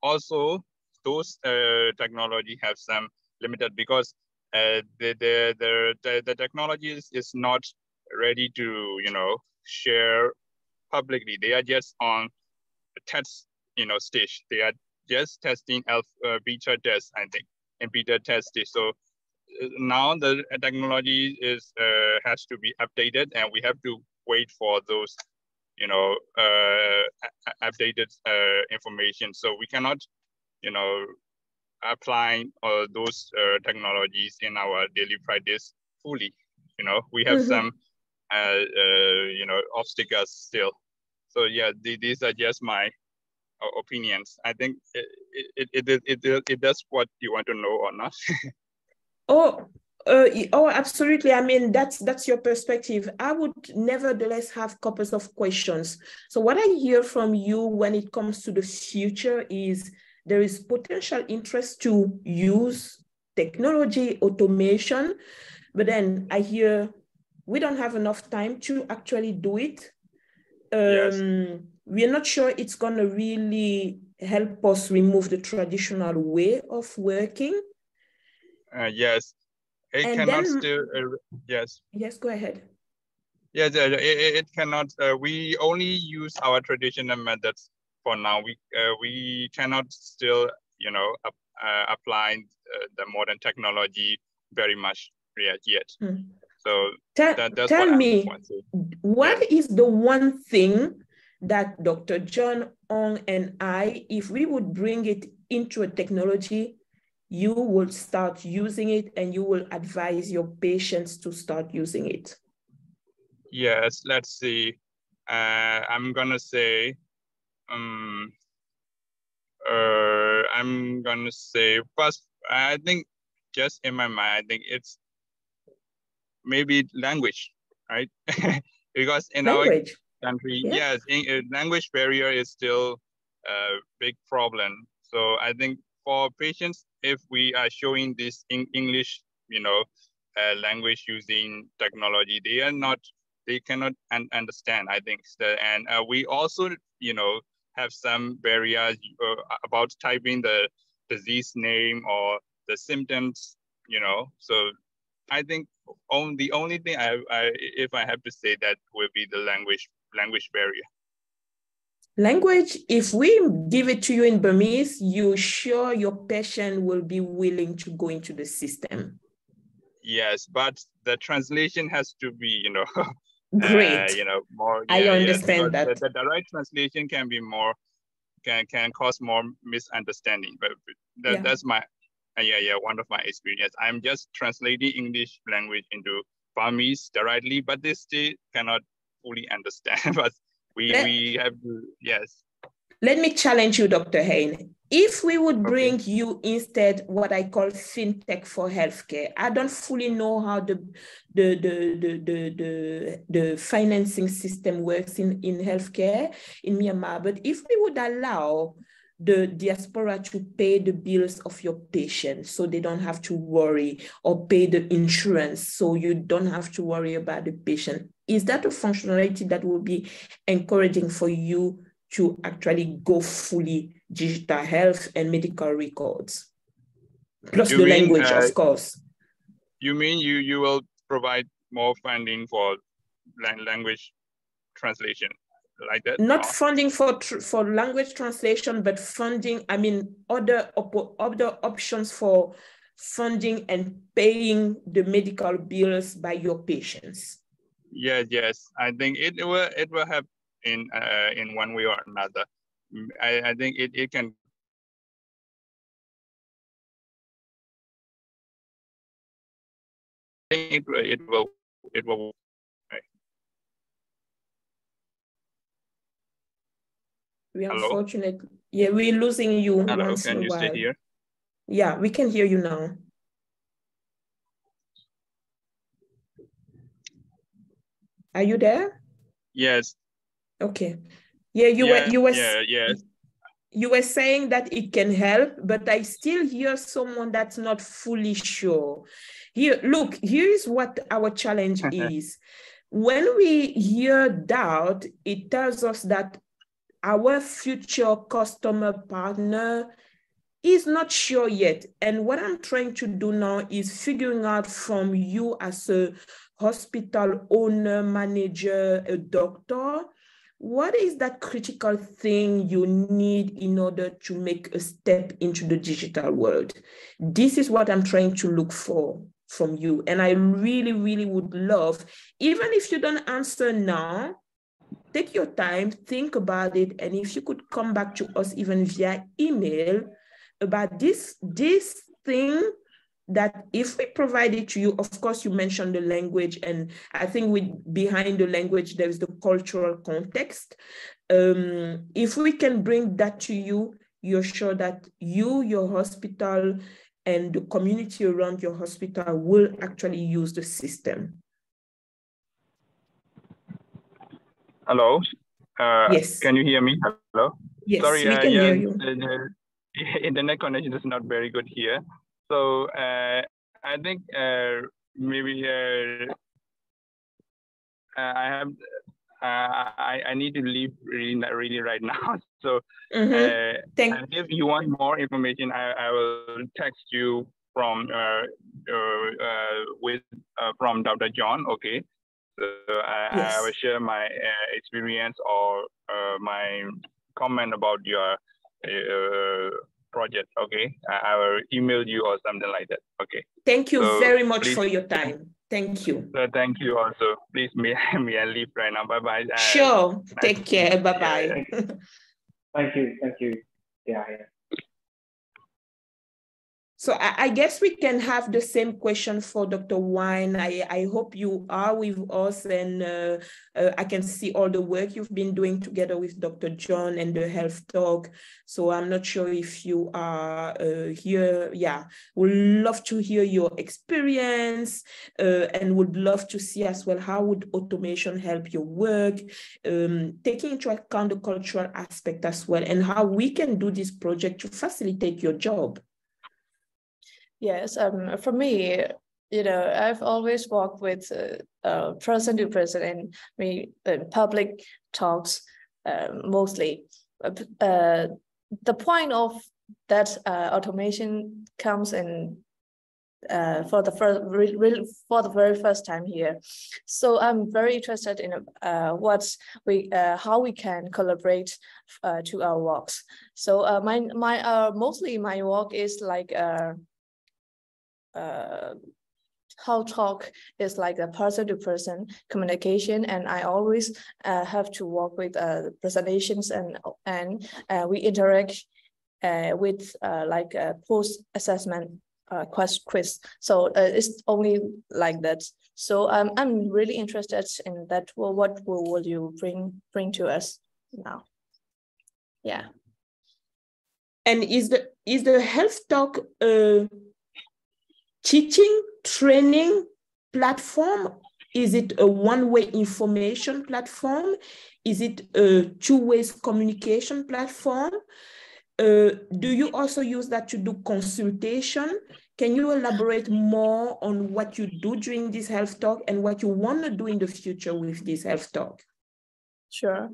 [SPEAKER 5] also those uh, technology have some limited because uh, the, the, the, the, technology is, not ready to, you know, share publicly. They are just on test, you know, stage. They are just testing alpha, uh, beta test, I think, and beta test stage. So uh, now the technology is uh, has to be updated and we have to wait for those, you know, uh, updated uh, information. So we cannot you know, applying uh, those uh, technologies in our daily practice fully. You know, we have mm-hmm. some, uh, uh, you know, obstacles still. So yeah, th- these are just my uh, opinions. I think it it, it, it, it, it does what you want to know or not. (laughs)
[SPEAKER 4] oh, uh, oh, absolutely. I mean, that's that's your perspective. I would nevertheless have couples of questions. So, what I hear from you when it comes to the future is there is potential interest to use technology, automation, but then I hear we don't have enough time to actually do it. Um, yes. We're not sure it's going to really help us remove the traditional way of working.
[SPEAKER 5] Uh, yes, it and cannot then, still, uh, yes.
[SPEAKER 4] Yes, go ahead.
[SPEAKER 5] Yes, it, it cannot, uh, we only use our traditional methods for now. We, uh, we cannot still, you know, uh, apply uh, the modern technology very much yet. Hmm. So
[SPEAKER 4] tell, that, tell me, what yeah. is the one thing that Dr. John Ong and I, if we would bring it into a technology, you will start using it and you will advise your patients to start using it?
[SPEAKER 5] Yes, let's see. Uh, I'm gonna say, um, uh, I'm gonna say first. I think just in my mind, I think it's maybe language, right? (laughs) because in language. our country, yeah. yes, in, language barrier is still a big problem. So I think for patients, if we are showing this in English, you know, uh, language using technology, they are not, they cannot un understand. I think, and uh, we also, you know, have some barriers uh, about typing the disease name or the symptoms, you know. So I think on, the only thing I, I, if I have to say that will be the language language barrier.
[SPEAKER 4] Language, if we give it to you in Burmese, you sure your patient will be willing to go into the system.
[SPEAKER 5] Yes, but the translation has to be, you know, (laughs)
[SPEAKER 4] great.
[SPEAKER 5] Uh, you know, more.
[SPEAKER 4] Yeah, I understand that.
[SPEAKER 5] The, the, right translation can be more, can can cause more misunderstanding. But that, yeah. that's my uh, yeah, yeah, one of my experience. I'm just translating English language into Burmese directly, but they still cannot fully (laughs) understand. but we, let, we have to, yes.
[SPEAKER 4] Let me challenge you, Dr. Hain. If we would bring okay. you instead what I call fintech for healthcare, I don't fully know how the the the the the, the, the financing system works in, in healthcare in Myanmar, but if we would allow the diaspora to pay the bills of your patients so they don't have to worry or pay the insurance so you don't have to worry about the patient. Is that a functionality that will be encouraging for you to actually go fully digital health and medical records? Plus you the mean, language, uh, of course.
[SPEAKER 5] You mean you, you will provide more funding for language translation? like that?
[SPEAKER 4] Not funding for for language translation, but funding. I mean, other other options for funding and paying the medical bills by your patients.
[SPEAKER 5] Yes, yes. I think it will it will help in uh, in one way or another. Mm, I, I think it, it can it, it will it will
[SPEAKER 4] We unfortunately, yeah, we're losing you.
[SPEAKER 5] Hello, can you stay here?
[SPEAKER 4] Yeah, we can hear you now. Are you there?
[SPEAKER 5] Yes.
[SPEAKER 4] Okay. Yeah, you yeah, were you were
[SPEAKER 5] yeah, yes.
[SPEAKER 4] You were saying that it can help, but I still hear someone that's not fully sure. Here, look, here is what our challenge (laughs) is. When we hear doubt, it tells us that our future customer partner is not sure yet. And what I'm trying to do now is figuring out from you as a hospital owner, manager, a doctor, what is that critical thing you need in order to make a step into the digital world? This is what I'm trying to look for from you. And I really, really would love, even if you don't answer now, take your time, think about it, and if you could come back to us even via email about this, this thing that if we provide it to you, of course, you mentioned the language, and I think with behind the language, there is the cultural context. Um, if we can bring that to you, you're sure that you, your hospital, and the community around your hospital will actually use the system.
[SPEAKER 5] Hello.
[SPEAKER 4] Uh, yes.
[SPEAKER 5] Can you hear me? Hello.
[SPEAKER 4] Yes, Sorry, we uh, yeah, hear you.
[SPEAKER 5] The, the, (laughs) internet connection is not very good here. So uh, I think uh, maybe uh, I have uh, I, I need to leave really really right (laughs) now. So mm-hmm. uh, Thank if you want more information, I, I will text you from uh, uh, uh with uh, from Dr. John. Okay. So I, yes. I will share my uh, experience or uh, my comment about your project. Okay, I, I, will email you or something like that. Okay.
[SPEAKER 4] Thank you so very much please, for your time. Thank you.
[SPEAKER 5] So thank you also. Please me (laughs) me and leave right now. Bye bye.
[SPEAKER 4] Sure. Nice. Take care. Bye bye.
[SPEAKER 2] Yeah, (laughs) thank you. Thank you. Yeah. yeah.
[SPEAKER 4] So I, I, guess we can have the same question for Dr. Wine. I, I hope you are with us and uh, uh, I can see all the work you've been doing together with Dr. John and the health talk. So I'm not sure if you are uh, here. Yeah, would love to hear your experience uh, and would love to see as well how would automation help your work, um, taking into account the cultural aspect as well and how we can do this project to facilitate your job.
[SPEAKER 6] Yes, um, for me, you know, I've always worked with uh, uh, person to person in me in public talks uh, mostly. Uh, the point of that uh, automation comes in uh, for the first re, re, for the very first time here. So I'm very interested in uh, what we uh, how we can collaborate uh, to our works. So uh, my my uh, mostly my work is like uh, how talk is like a person to person communication. And I always uh, have to work with uh, presentations and and uh, we interact uh, with uh, like a post assessment uh, quest quiz. So it's only like that. So um, I'm really interested in that. Well, what will, will you bring bring to us now? Yeah.
[SPEAKER 4] And is the is the health talk teaching, training platform? Is it a one-way information platform? Is it a two-way communication platform? Uh, do you also use that to do consultation? Can you elaborate more on what you do during this health talk and what you want to do in the future with this health talk?
[SPEAKER 6] Sure.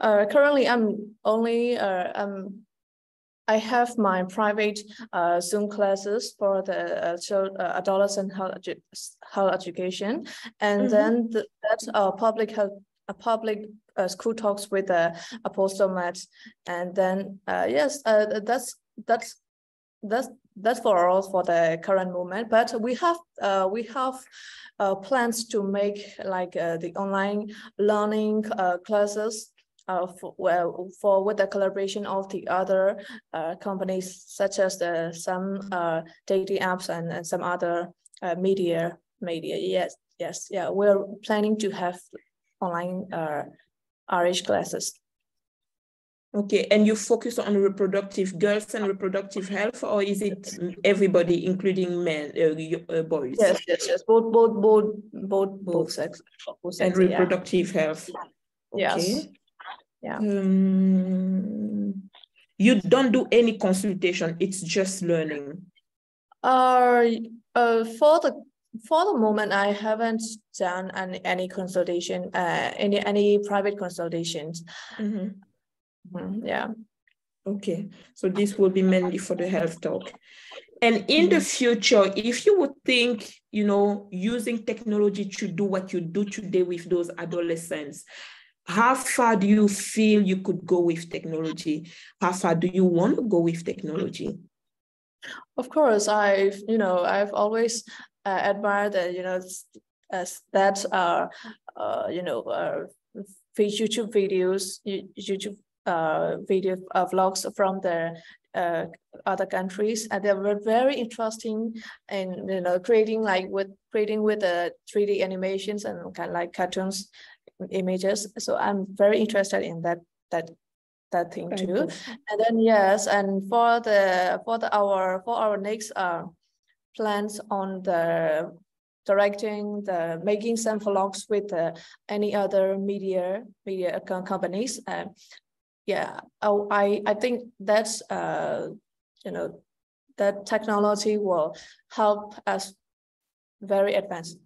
[SPEAKER 6] Uh, currently, I'm only uh, I'm I have my private uh, Zoom classes for the uh, child, uh, adolescent health, edu health education, and mm -hmm. then the, that's uh, public health, a public uh, school talks with uh, Apostle Matt, and then uh, yes, uh, that's that's that's that's for all for the current moment. But we have uh, we have uh, plans to make like uh, the online learning uh, classes uh, for, well, for with the collaboration of the other uh, companies, such as the some uh, dating apps and, and some other uh, media media. Yes, yes, yeah. We're planning to have online uh, RH classes.
[SPEAKER 4] Okay, and you focus on reproductive girls and reproductive health, or is it everybody, including men, uh, uh, boys?
[SPEAKER 6] Yes, yes, yes. Both, both, both, both, both sex.
[SPEAKER 4] Both sex and reproductive yeah. health.
[SPEAKER 6] Okay. Yes. Yeah.
[SPEAKER 4] Um, you don't do any consultation. It's just learning.
[SPEAKER 6] Uh, uh, for the for the moment, I haven't done any, any consultation, uh, any any private consultations. Mm -hmm. Mm -hmm. Yeah.
[SPEAKER 4] Okay, so this will be mainly for the health talk. And in the mm-hmm. future, if you would think, you know, using technology to do what you do today with those adolescents, how far do you feel you could go with technology? How far do you want to go with technology?
[SPEAKER 6] Of course, I've you know I've always uh, admired that you know as that uh, uh you know uh, YouTube videos, YouTube uh video uh, vlogs from the uh, other countries and they were very interesting and you know creating like with creating with the 3d animations and kind of like cartoons images. So I'm very interested in that that that thing too. And then yes, and for the for the our for our next uh plans on the directing the making some vlogs with uh, any other media media companies. Uh, yeah, oh, I I think that's uh you know that technology will help us very advanced.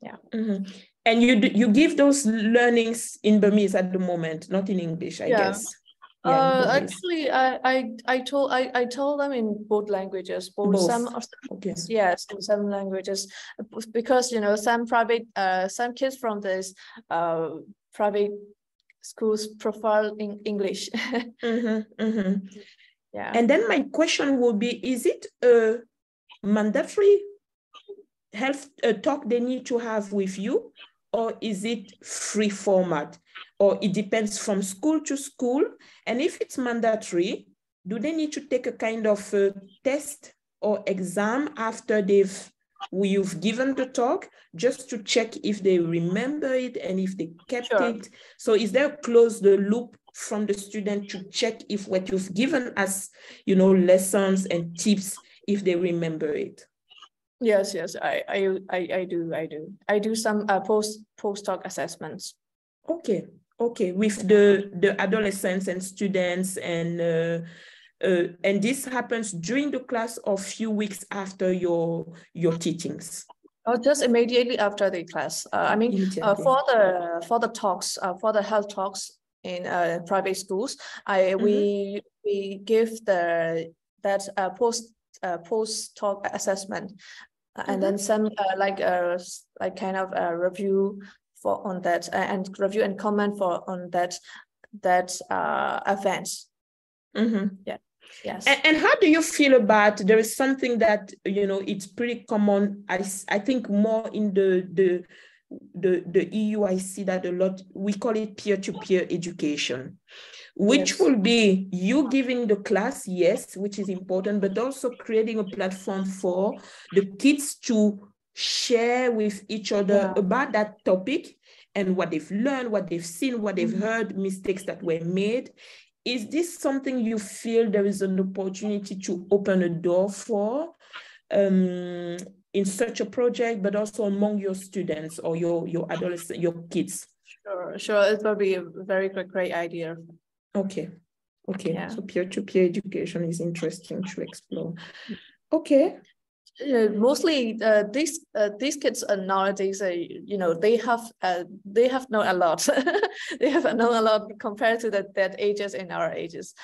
[SPEAKER 6] Yeah.
[SPEAKER 4] Mm-hmm. And you you give those learnings in Burmese at the moment, not in English, I yeah. guess.
[SPEAKER 6] Yeah, uh, actually, I, I I told I, I told them in both languages, both, both. some okay. yes, in some languages, because you know some private uh some kids from this uh private schools profile in English. (laughs)
[SPEAKER 4] mm-hmm, mm-hmm. Yeah. And then my question will be: Is it a mandatory health uh, talk they need to have with you, or is it free format? Or it depends from school to school. And if it's mandatory, do they need to take a kind of a test or exam after they've you've given the talk just to check if they remember it and if they kept sure. it so is there close the loop from the student to check if what you've given as you know lessons and tips if they remember it
[SPEAKER 6] Yes, yes, I, I, I, I do, I do. I do some uh, post postdoc assessments.
[SPEAKER 4] Okay, okay, with the the adolescents and students, and uh, uh, and this happens during the class or few weeks after your your teachings.
[SPEAKER 6] Oh, just immediately after the class. Uh, I mean, uh, for the for the talks, uh, for the health talks in uh, private schools, I mm -hmm. we we give the that uh, post uh, post talk assessment and mm -hmm. then some uh, like a uh, like kind of a review for on that uh, and review and comment for on that that uh event.
[SPEAKER 4] Mm -hmm.
[SPEAKER 6] Yeah. Yes.
[SPEAKER 4] And, and, how do you feel about there is something that you know it's pretty common. I I think more in the the the the EU I see that a lot. We call it peer to peer education which yes. will be you giving the class, yes, which is important, but also creating a platform for the kids to share with each other yeah. about that topic and what they've learned, what they've seen, what they've mm-hmm. heard, mistakes that were made. Is this something you feel there is an opportunity to open a door for um, in such a project, but also among your students or your, your adolescent, your kids?
[SPEAKER 6] Sure, sure. It will be a very great, great idea.
[SPEAKER 4] Okay. Okay. Yeah. So peer-to-peer education is interesting to explore. Okay.
[SPEAKER 6] Uh, mostly uh, these uh, these kids uh, nowadays uh, you know they have uh, they have known a lot (laughs) they have known a lot compared to the, that ages in our ages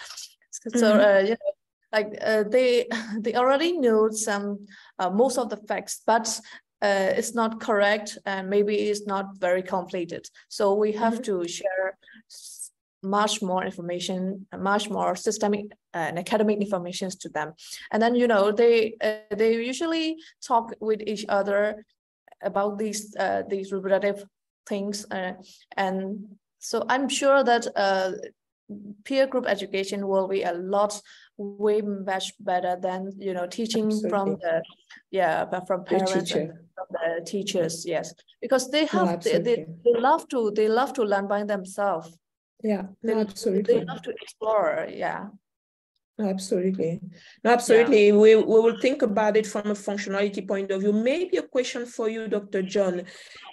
[SPEAKER 6] so mm-hmm. uh, you know like uh, they (laughs) they already know some uh, most of the facts but uh, it's not correct and maybe it's not very completed so we have mm-hmm. to share much more information, much more systemic uh, and academic information to them. And then, you know, they uh, they usually talk with each other about these uh, these reproductive things. Uh, and so I'm sure that uh, peer group education will be a lot way much better than you know teaching Absolutely. from the yeah but from parents from the teachers yes because they have no, they, they, they love to they love to learn by themselves
[SPEAKER 4] yeah, no, absolutely.
[SPEAKER 6] Have to explore. Yeah.
[SPEAKER 4] Absolutely. No, absolutely. Yeah. We, we will think about it from a functionality point of view. Maybe a question for you, Dr. John.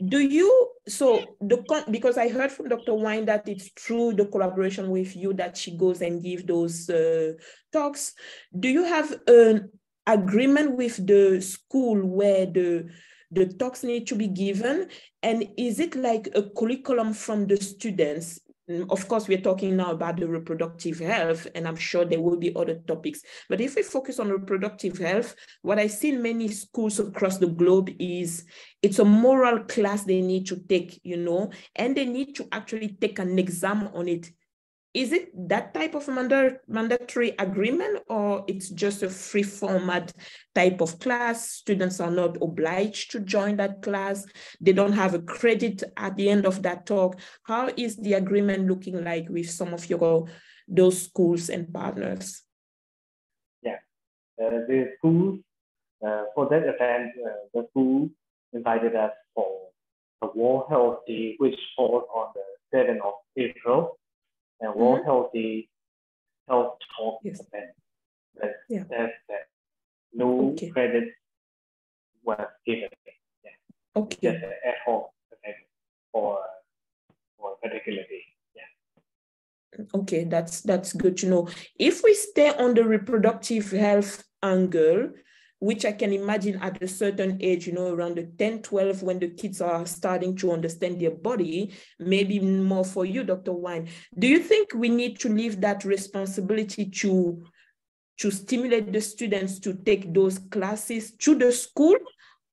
[SPEAKER 4] Do you, so the, because I heard from Dr. Wine that it's through the collaboration with you that she goes and give those uh, talks. Do you have an agreement with the school where the the talks need to be given and is it like a curriculum from the students Mm, of course, we're talking now about the reproductive health, and I'm sure there will be other topics. But if we focus on reproductive health, what I see in many schools across the globe is it's a moral class they need to take, you know, and they need to actually take an exam on it is it that type of mandatory agreement or it's just a free format type of class? Students are not obliged to join that class. They don't have a credit at the end of that talk. How is the agreement looking like with some of your those schools and partners?
[SPEAKER 2] Yeah. Uh, the school uh, for that event uh, the school invited us for the world health day which falls on the 7th of april and World mm-hmm. Healthy Health Talk yes. event that yeah. says that no okay. credit was given. Yeah.
[SPEAKER 4] Okay.
[SPEAKER 2] Just ad hoc for for a particular day. Yeah.
[SPEAKER 4] Okay, that's that's good to know. If we stay on the reproductive health angle, which I can imagine at a certain age, you know, around the 10, 12, when the kids are starting to understand their body, maybe more for you, Dr. Wine. Do you think we need to leave that responsibility to, to stimulate the students to take those classes to the school?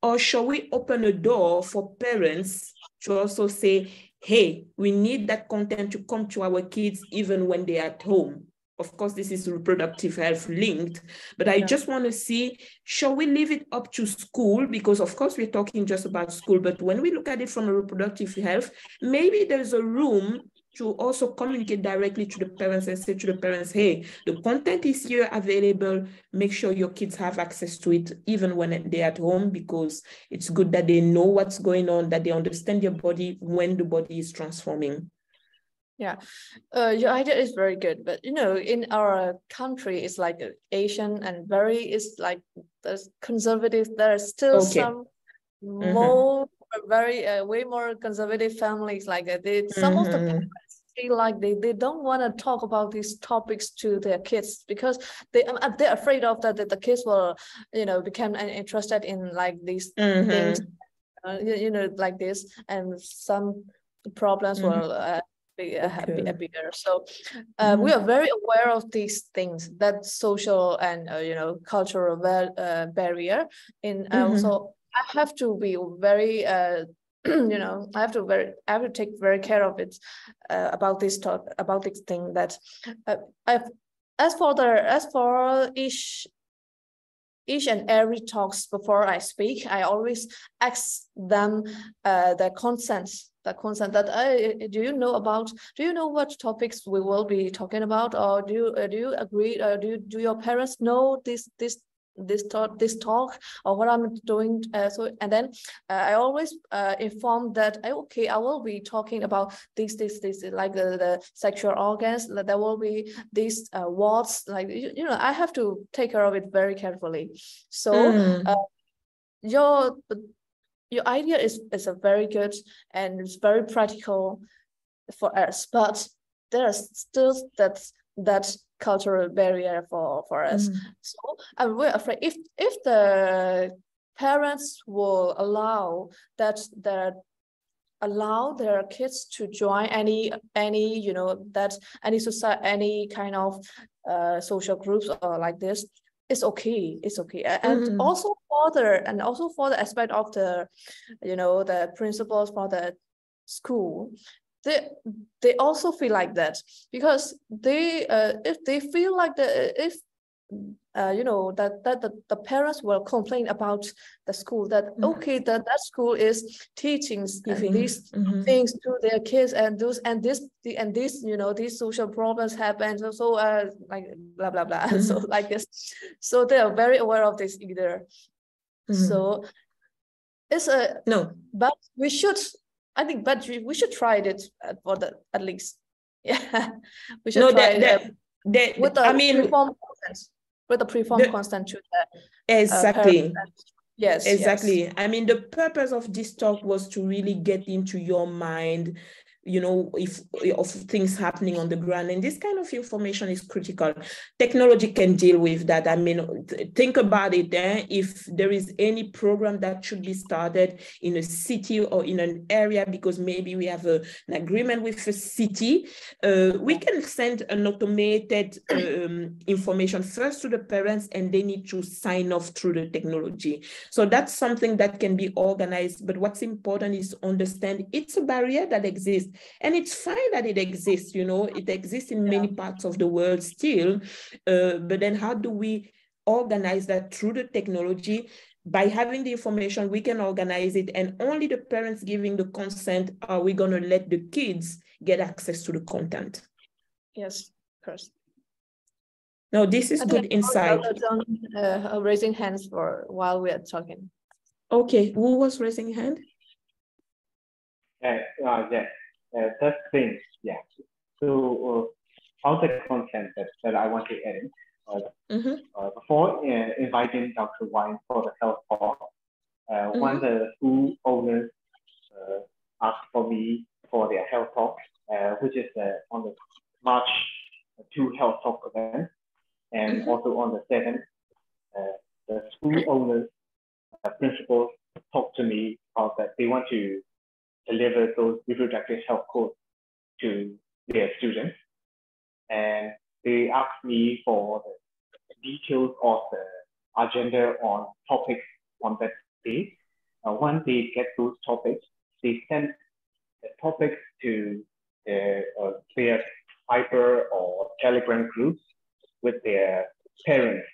[SPEAKER 4] Or shall we open a door for parents to also say, hey, we need that content to come to our kids even when they're at home? Of course, this is reproductive health linked, but I yeah. just want to see, shall we leave it up to school? Because of course, we're talking just about school, but when we look at it from a reproductive health, maybe there's a room to also communicate directly to the parents and say to the parents, hey, the content is here available. Make sure your kids have access to it even when they're at home, because it's good that they know what's going on, that they understand their body when the body is transforming.
[SPEAKER 6] Yeah, uh, your idea is very good, but you know, in our country, it's like Asian and very is like there's conservative. There are still okay. some mm-hmm. more very uh, way more conservative families like that. They some mm-hmm. of the mm-hmm. parents feel like they, they don't want to talk about these topics to their kids because they um, they're afraid of that, that the kids will you know become interested in like these mm-hmm. things, uh, you, you, know, like this, and some problems mm-hmm. will uh, okay. bigger. So uh, mm-hmm. we are very aware of these things that social and uh, you know cultural uh, barrier. In mm-hmm. also, I have to be very uh, (clears throat) you know I have to very I have to take very care of it uh, about this talk about this thing that uh, I've, as for the as for each each and every talks before I speak, I always ask them uh, their consent that consent that uh, do you know about do you know what topics we will be talking about? Or do you uh, do you agree or do you, do your parents know this this this talk this talk or what i'm doing? Uh, so and then uh, i always uh, inform that okay i will be talking about this this this like the, the sexual organs that there will be these uh, wards like you, you know i have to take care of it very carefully. So mm. uh, your your idea is, is a very good and it's very practical for us, but there's still that that cultural barrier for, for us. Mm. So I'm very afraid if if the parents will allow that their allow their kids to join any any you know that any society any kind of uh, social groups or like this it's okay it's okay and mm-hmm. also for the and also for the aspect of the you know the principals for the school they they also feel like that because they uh, if they feel like the if uh, you know that that the, the parents will complain about the school that mm-hmm. okay that that school is teaching these mm-hmm. things to their kids and those and this and this you know these social problems happen so, so uh like blah blah blah (laughs) mm-hmm. so like this so they are very aware of this either mm-hmm. so it's a
[SPEAKER 4] no.
[SPEAKER 6] but we should i think but we should try it for the at least. (laughs) Yeah. We should no, try that, it
[SPEAKER 4] that, with the
[SPEAKER 6] I
[SPEAKER 4] mean
[SPEAKER 6] with the preform the, constant to
[SPEAKER 4] the uh, exactly. uh,
[SPEAKER 6] yes
[SPEAKER 4] exactly.
[SPEAKER 6] Yes.
[SPEAKER 4] i mean the purpose of this talk was to really get into your mind you know if of things happening on the ground. And this kind of information is critical. Technology can deal with that. I mean think about it eh? if there is any program that should be started in a city or in an area because maybe we have a, an agreement with a city uh, we can send an automated um, information first to the parents and they need to sign off through the technology. So that's something that can be organized but what's important is understand it's a barrier that exists and it's fine that it exists, you know, it exists in many parts of the world still. Uh, but then how do we organize that through the technology? By having the information, we can organize it, and only the parents giving the consent are we going to let the kids get access to the content.
[SPEAKER 6] Yes, of course.
[SPEAKER 4] No, this is good insight.
[SPEAKER 6] Uh, raising hands for while we are talking.
[SPEAKER 4] Okay, who was raising hand?
[SPEAKER 2] Uh, uh, yeah, third thing, yeah. So uh, all the content that, that I want to add. Uh, mm-hmm. uh, before uh, inviting Dr. Wine for the health talk, uh, mm-hmm. one of the school owners uh, asked for me for their health talk, uh, which is uh, on the March 2 health talk event, and mm-hmm. also on the 7th uh, the school owners, uh, principals talk to me about that they want to deliver those reproductive health courses to their students. And they ask me for the details of the agenda on topics on that day. Uh, once they get those topics, they send the topics to their, uh, their or Telegram groups with their parents.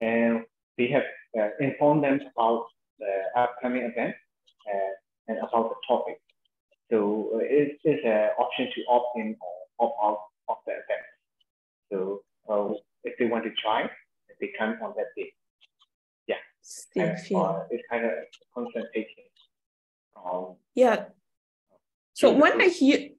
[SPEAKER 2] And they have uh, informed them about the upcoming event and about the topic. So uh, it is an option to opt in or opt out of the event. So uh, if they want to join, they come on that day. Yeah. And, uh, it's kind of constant taking. Um,
[SPEAKER 4] yeah. So when I hear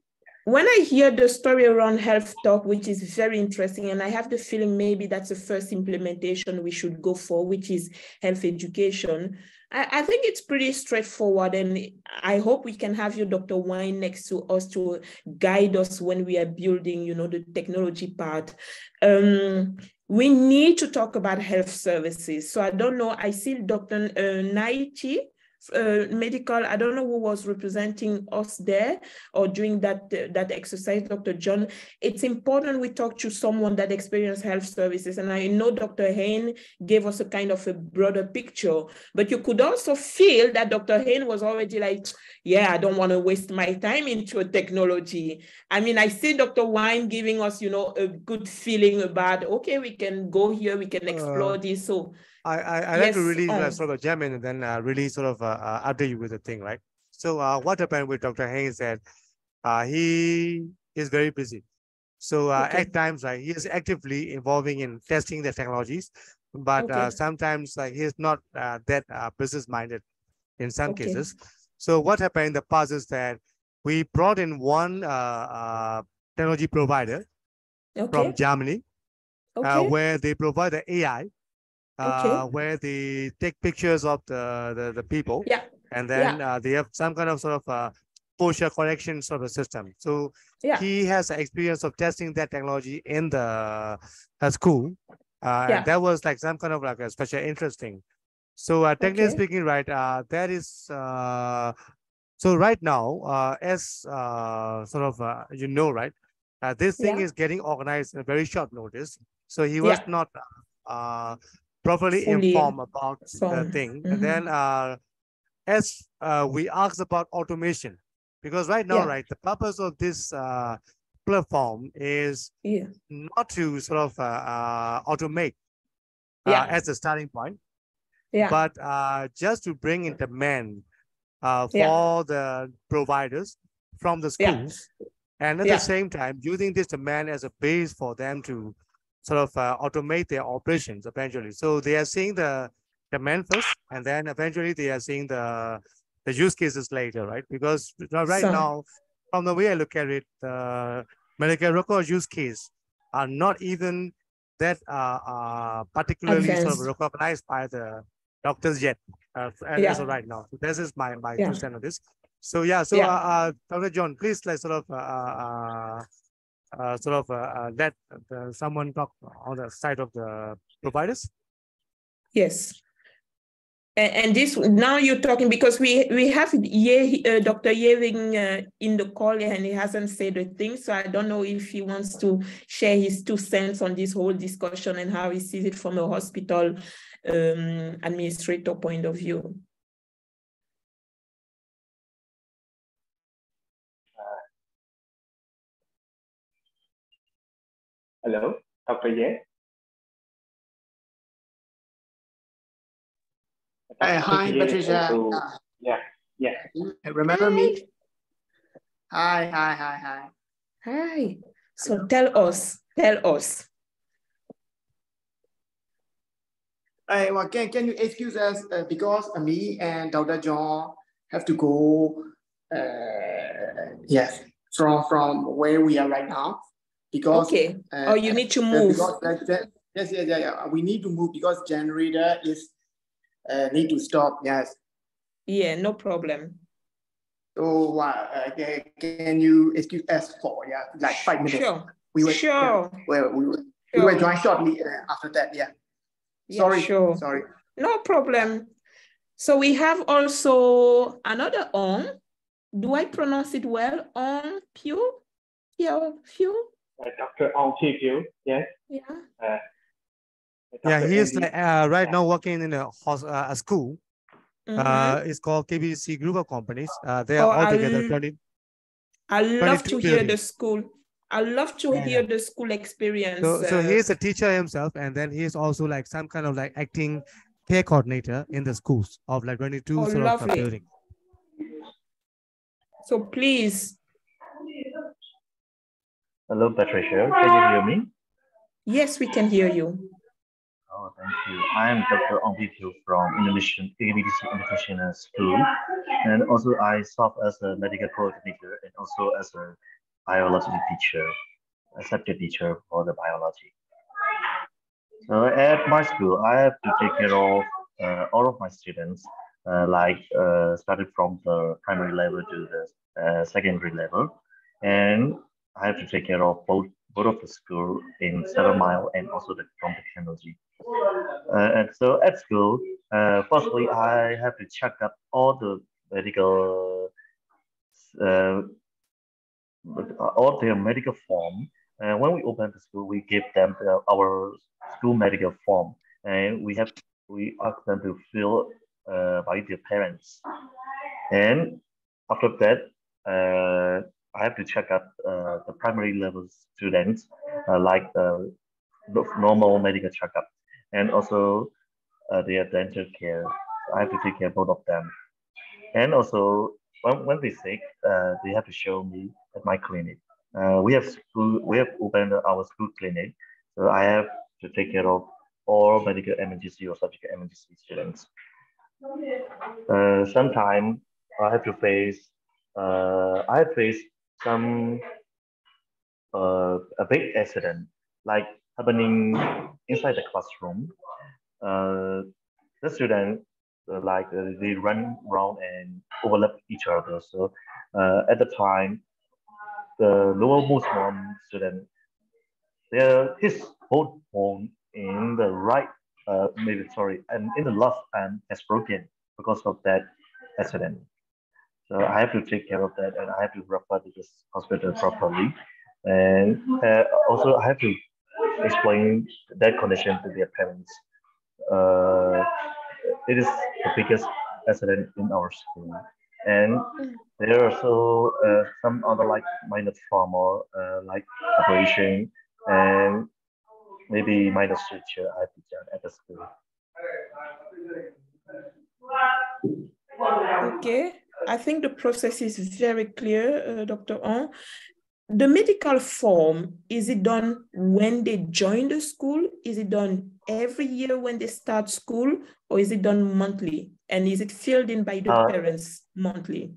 [SPEAKER 4] when I hear the story around health talk, which is very interesting, and I have the feeling maybe that's the first implementation we should go for, which is health education. I, I think it's pretty straightforward, and I hope we can have you, Dr. Wine, next to us to guide us when we are building, you know, the technology part. Um, we need to talk about health services. So I don't know, I see Dr. Uh, Naichi uh, medical, I don't know who was representing us there or during that, uh, that exercise, Dr. John. It's important we talk to someone that experienced health services. And I know Dr. Hain gave us a kind of a broader picture, but you could also feel that Dr. Hain was already like, yeah, I don't want to waste my time into a technology. I mean, I see Dr. Wine giving us, you know, a good feeling about, okay, we can go here, we can explore uh, this. So
[SPEAKER 3] I I, I yes, like to really uh, sort of jam in and then uh, really sort of uh, uh, update you with the thing, right? So uh, what happened with Dr. Haynes that uh, he is very busy. So uh, okay. at times, right, he is actively involving in testing the technologies, but okay. uh, sometimes like he is not uh, that uh, business minded in some okay. cases. So what happened in the past is that we brought in one technology provider from Germany, uh, where they provide the AI okay. Uh, where they take pictures of the, the, the people.
[SPEAKER 4] Yeah.
[SPEAKER 3] And then yeah. Uh, they have some kind of sort of uh, posture correction sort of system. So yeah. he has experience of testing that technology in the uh, school. Uh, yeah. And that was like some kind of like a special interesting. So uh, technically okay. speaking, right, uh, that is, uh, so right now, uh, as uh, sort of, uh, you know, right, uh, this thing yeah. is getting organized in a very short notice. So he was yeah. not uh, properly Fully informed about the thing. Mm -hmm. And mm-hmm. then uh, as uh, we ask about automation, because right now, yeah. right, the purpose of this uh, platform is yeah. not to sort of uh, uh, automate uh, yeah. as a starting point, yeah. but uh, just to bring in demand uh, for yeah. the providers from the schools. And at the same time, using this demand as a base for them to sort of uh, automate their operations eventually. So they are seeing the demand first, and then eventually they are seeing the the use cases later, right? Because right so, now, from the way I look at it, the Medicare record use case are not even that uh, uh, particularly sort of recognized by the doctors yet, uh, yeah. as of right now. So this is my my yeah. on this. So yeah, so yeah. Uh, uh, Dr. John, please like sort of uh, sort of uh, uh, let the, someone talk on the side of the providers?
[SPEAKER 4] Yes. And, and this now you're talking because we we have Ye, uh, Dr. Yeving uh, in the call and he hasn't said a thing. So I don't know if he wants to share his two cents on this whole discussion and how he sees it from a hospital um, administrator point of view.
[SPEAKER 2] Hello, Dr. Ye?
[SPEAKER 7] Hey, hi, Patricia.
[SPEAKER 2] yeah, yeah.
[SPEAKER 7] Remember hi. me? Hi, hi, hi, hi.
[SPEAKER 4] Hi. So tell us, tell us.
[SPEAKER 7] Hey, well, can, can you excuse us uh, because me and Dr. John have to go, uh, yes, from, from where we are right now because
[SPEAKER 4] okay. Uh, oh, you need to move.
[SPEAKER 7] That, that, yes, yes, yeah, yeah. We need to move because generator is uh, need to stop. Yes.
[SPEAKER 4] Yeah, no problem.
[SPEAKER 7] So uh, can you excuse us for yeah, like five minutes?
[SPEAKER 4] Sure.
[SPEAKER 7] We
[SPEAKER 4] will. Sure.
[SPEAKER 7] Yeah, well, we will. Sure. We will join shortly uh, after that. Yeah. Sorry, sure. Sorry.
[SPEAKER 4] No problem. So we have also another on. Do I pronounce it well? On Pew? Pew? Pew?
[SPEAKER 2] Uh, Dr. On Pew, yes.
[SPEAKER 4] Yeah.
[SPEAKER 2] Uh,
[SPEAKER 3] yeah, he is uh, right now working in a, uh, a school. Mm -hmm. it's called KBC Group of Companies. Uh, they are oh, all together 20.
[SPEAKER 4] I love to hear the school. I love to yeah. hear the school experience.
[SPEAKER 3] So, so he is a teacher himself, and then he is also like some kind of like acting care coordinator in the schools of like 22 oh, sort lovely. of building.
[SPEAKER 4] So please.
[SPEAKER 8] Hello, Patricia. Can you hear me?
[SPEAKER 4] Yes, we can hear you.
[SPEAKER 8] Oh, thank you. I am Dr. Ong from Indonesian KBDC International School. And also I serve as a medical coordinator and also as a biology teacher, a subject teacher for the biology. So at my school, I have to take care of uh, all of my students, uh, like uh, started from the primary level to the uh, secondary level. And I have to take care of both both of the school in Seven Mile and also the from technology. Uh, and so at school, uh, firstly, I have to check up all the medical all their medical form. And when we open the school, we give them the, our school medical form, and we have we ask them to fill uh, by their parents. And after that, uh, I have to check up uh, the primary level students, uh, like the normal medical checkup, and also uh, their dental care. I have to take care of both of them. And also, when, when they sick, uh, they have to show me at my clinic. Uh, we have school, we have opened our school clinic, so I have to take care of all medical emergency or surgical emergency students. Uh, Sometimes I have to face, uh, I faced some uh, a big accident, like happening inside the classroom. Uh, the student uh, like uh, they run around and overlap each other. So uh, at the time, the lowermost one student, there his both in the right, uh, maybe sorry, and in the left hand has broken because of that accident. So I have to take care of that, and I have to refer to this hospital properly, and uh, also I have to explain that condition to their parents. Uh, it is the biggest accident in our school. And there are also uh, some other like minor trauma, uh, like operation and maybe minor suture at the, at the school.
[SPEAKER 4] Okay, I think the process is very clear, uh, Dr. On. The medical form, is it done when they join the school? Is it done every year when they start school or is it done monthly? And is it filled in by the uh, parents monthly?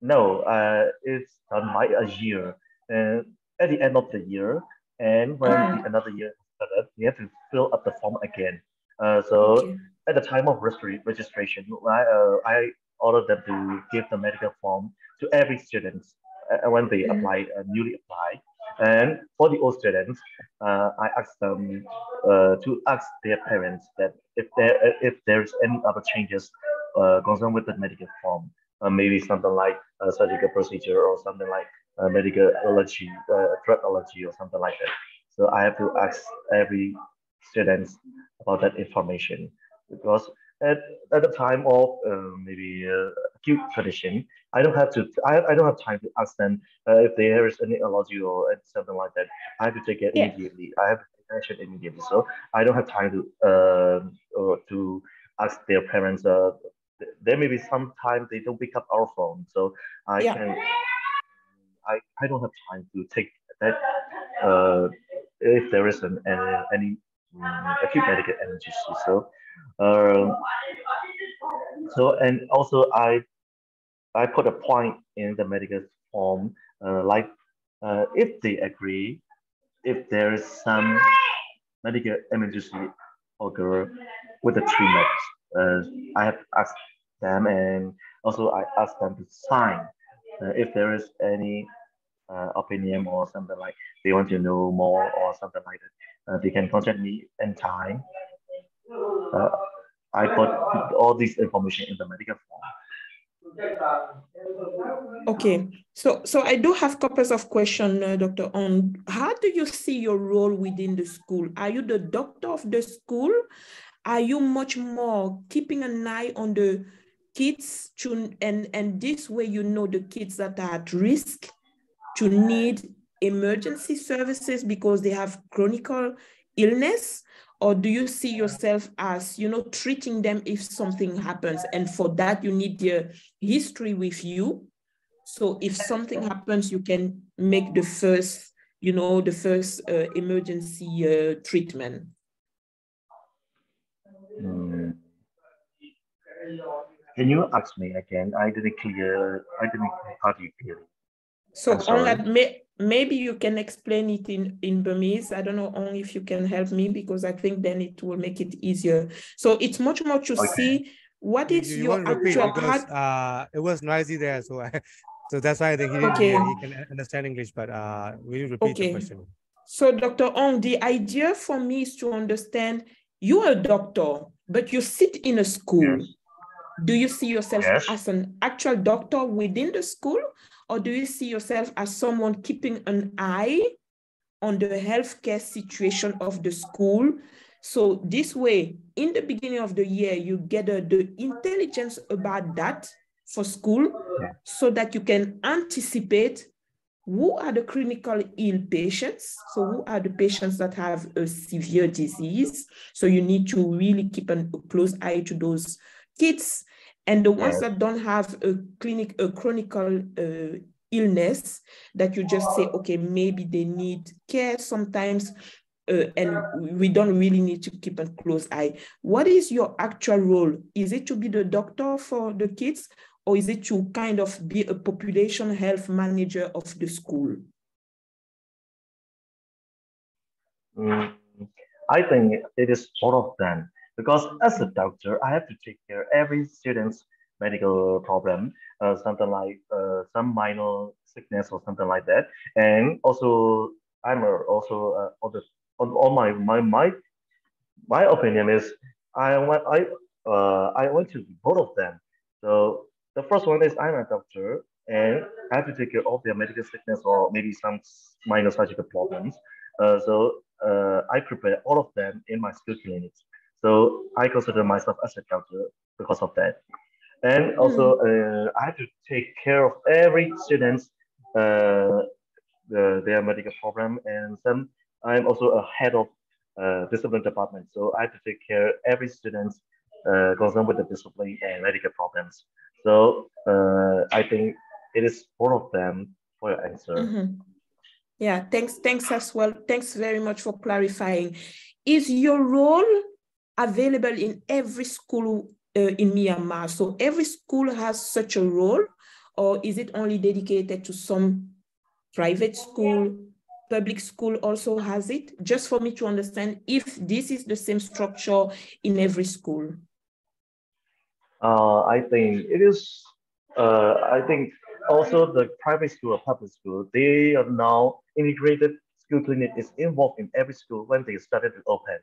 [SPEAKER 8] No, uh, it's done by a year. And at the end of the year, and when uh-huh. another year started, you have to fill up the form again. Uh, so okay. at the time of registration, I, uh, I ordered them to give the medical form to every student uh, when they mm-hmm. apply, uh, newly apply. And for the old students, uh, I asked them uh, to ask their parents that if there if there's any other changes uh, concerned with the medical form, uh, maybe something like a surgical procedure or something like a medical allergy, uh, drug allergy or something like that. So I have to ask every student about that information because at, at the time of uh, maybe uh, acute condition, I don't have to, I, I don't have time to ask them uh, if there is any allergy or something like that. I have to take it yeah. immediately. I have to take action immediately. So I don't have time to, uh, to ask their parents. Uh, there may be some time they don't pick up our phone. So I yeah. can, I, I don't have time to take that uh, if there is an, any, any um, acute medical emergency. So um, so and also I I put a point in the medical form uh, like uh, if they agree, if there is some medical emergency occur with the treatment, uh, I have asked them and also I asked them to sign uh, if there is any uh, opinion or something like they want to know more or something like that, uh, they can contact me anytime. Uh, I put all this information in the medical form.
[SPEAKER 4] Okay, so so I do have copies of question, uh, Dr. On how do you see your role within the school? Are you the doctor of the school? Are you much more keeping an eye on the kids to, and and this way you know the kids that are at risk to need emergency services because they have chronic illness? Or do you see yourself as you know treating them if something happens? And for that you need their history with you. So if something happens you can make the first you know the first uh, emergency uh, treatment.
[SPEAKER 8] Mm. can you ask me again? I didn't clear i didn't hardly clear
[SPEAKER 4] so on that may, maybe you can explain it in, in Burmese. I don't know only if you can help me because I think then it will make it easier. So it's much more to okay. see what is you, you your actual
[SPEAKER 3] because, uh, it was noisy there, so I, (laughs) so that's why I think he, okay. he, he can understand English, but uh, will you repeat okay. the question?
[SPEAKER 4] So Dr. Ong, the idea for me is to understand you are a doctor, but you sit in a school. Yes. Do you see yourself yes. as an actual doctor within the school, or do you see yourself as someone keeping an eye on the healthcare situation of the school? So this way, in the beginning of the year, you gather the intelligence about that for school so that you can anticipate who are the clinical ill patients? So who are the patients that have a severe disease? So you need to really keep a close eye to those kids and the ones that don't have a clinic, a chronic uh, illness, that you just say, okay, maybe they need care sometimes, uh, and we don't really need to keep a close eye. What is your actual role? Is it to be the doctor for the kids, or is it to kind of be a population health manager of the school?
[SPEAKER 8] Mm, I think it is both of them. Because as a doctor, I have to take care every student's medical problem, uh, something like uh, some minor sickness or something like that. And also, I'm also uh, on the on, my my my my opinion is I want I uh I want to both of them. So the first one is I'm a doctor and I have to take care of their medical sickness or maybe some minor surgical problems. Uh, so uh, I prepare all of them in my school clinics. So I consider myself as a counselor because of that. And also, mm. uh, I have to take care of every student's uh, the, their medical problem. And some, I'm also a head of uh, discipline department. So I have to take care of every student's uh, concerned with the discipline and medical problems. So uh, I think it is all of them for your answer.
[SPEAKER 4] Mm-hmm. Yeah, thanks, thanks as well. Thanks very much for clarifying. Is your role available in every school uh, in Myanmar. So every school has such a role, or is it only dedicated to some private school? Public school also has it, just for me to understand if this is the same structure in every school.
[SPEAKER 8] Uh, I think it is, uh, I think also the private school or public school, they are now integrated school clinic is involved in every school when they started to open.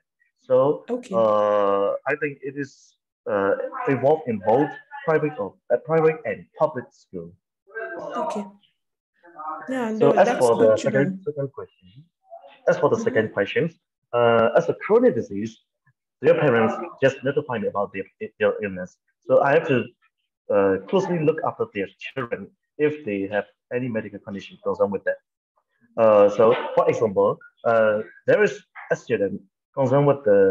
[SPEAKER 8] So okay. uh, I think it is uh, involved in both private or uh, private and public school.
[SPEAKER 4] Okay. Yeah,
[SPEAKER 8] no, so as for the second, second question, as for the mm -hmm. second question, uh, as a chronic disease, their parents just notify me about their, their illness. So I have to uh, closely look after their children if they have any medical condition goes on with that. Uh, so, for example, uh, there is a student concerned with the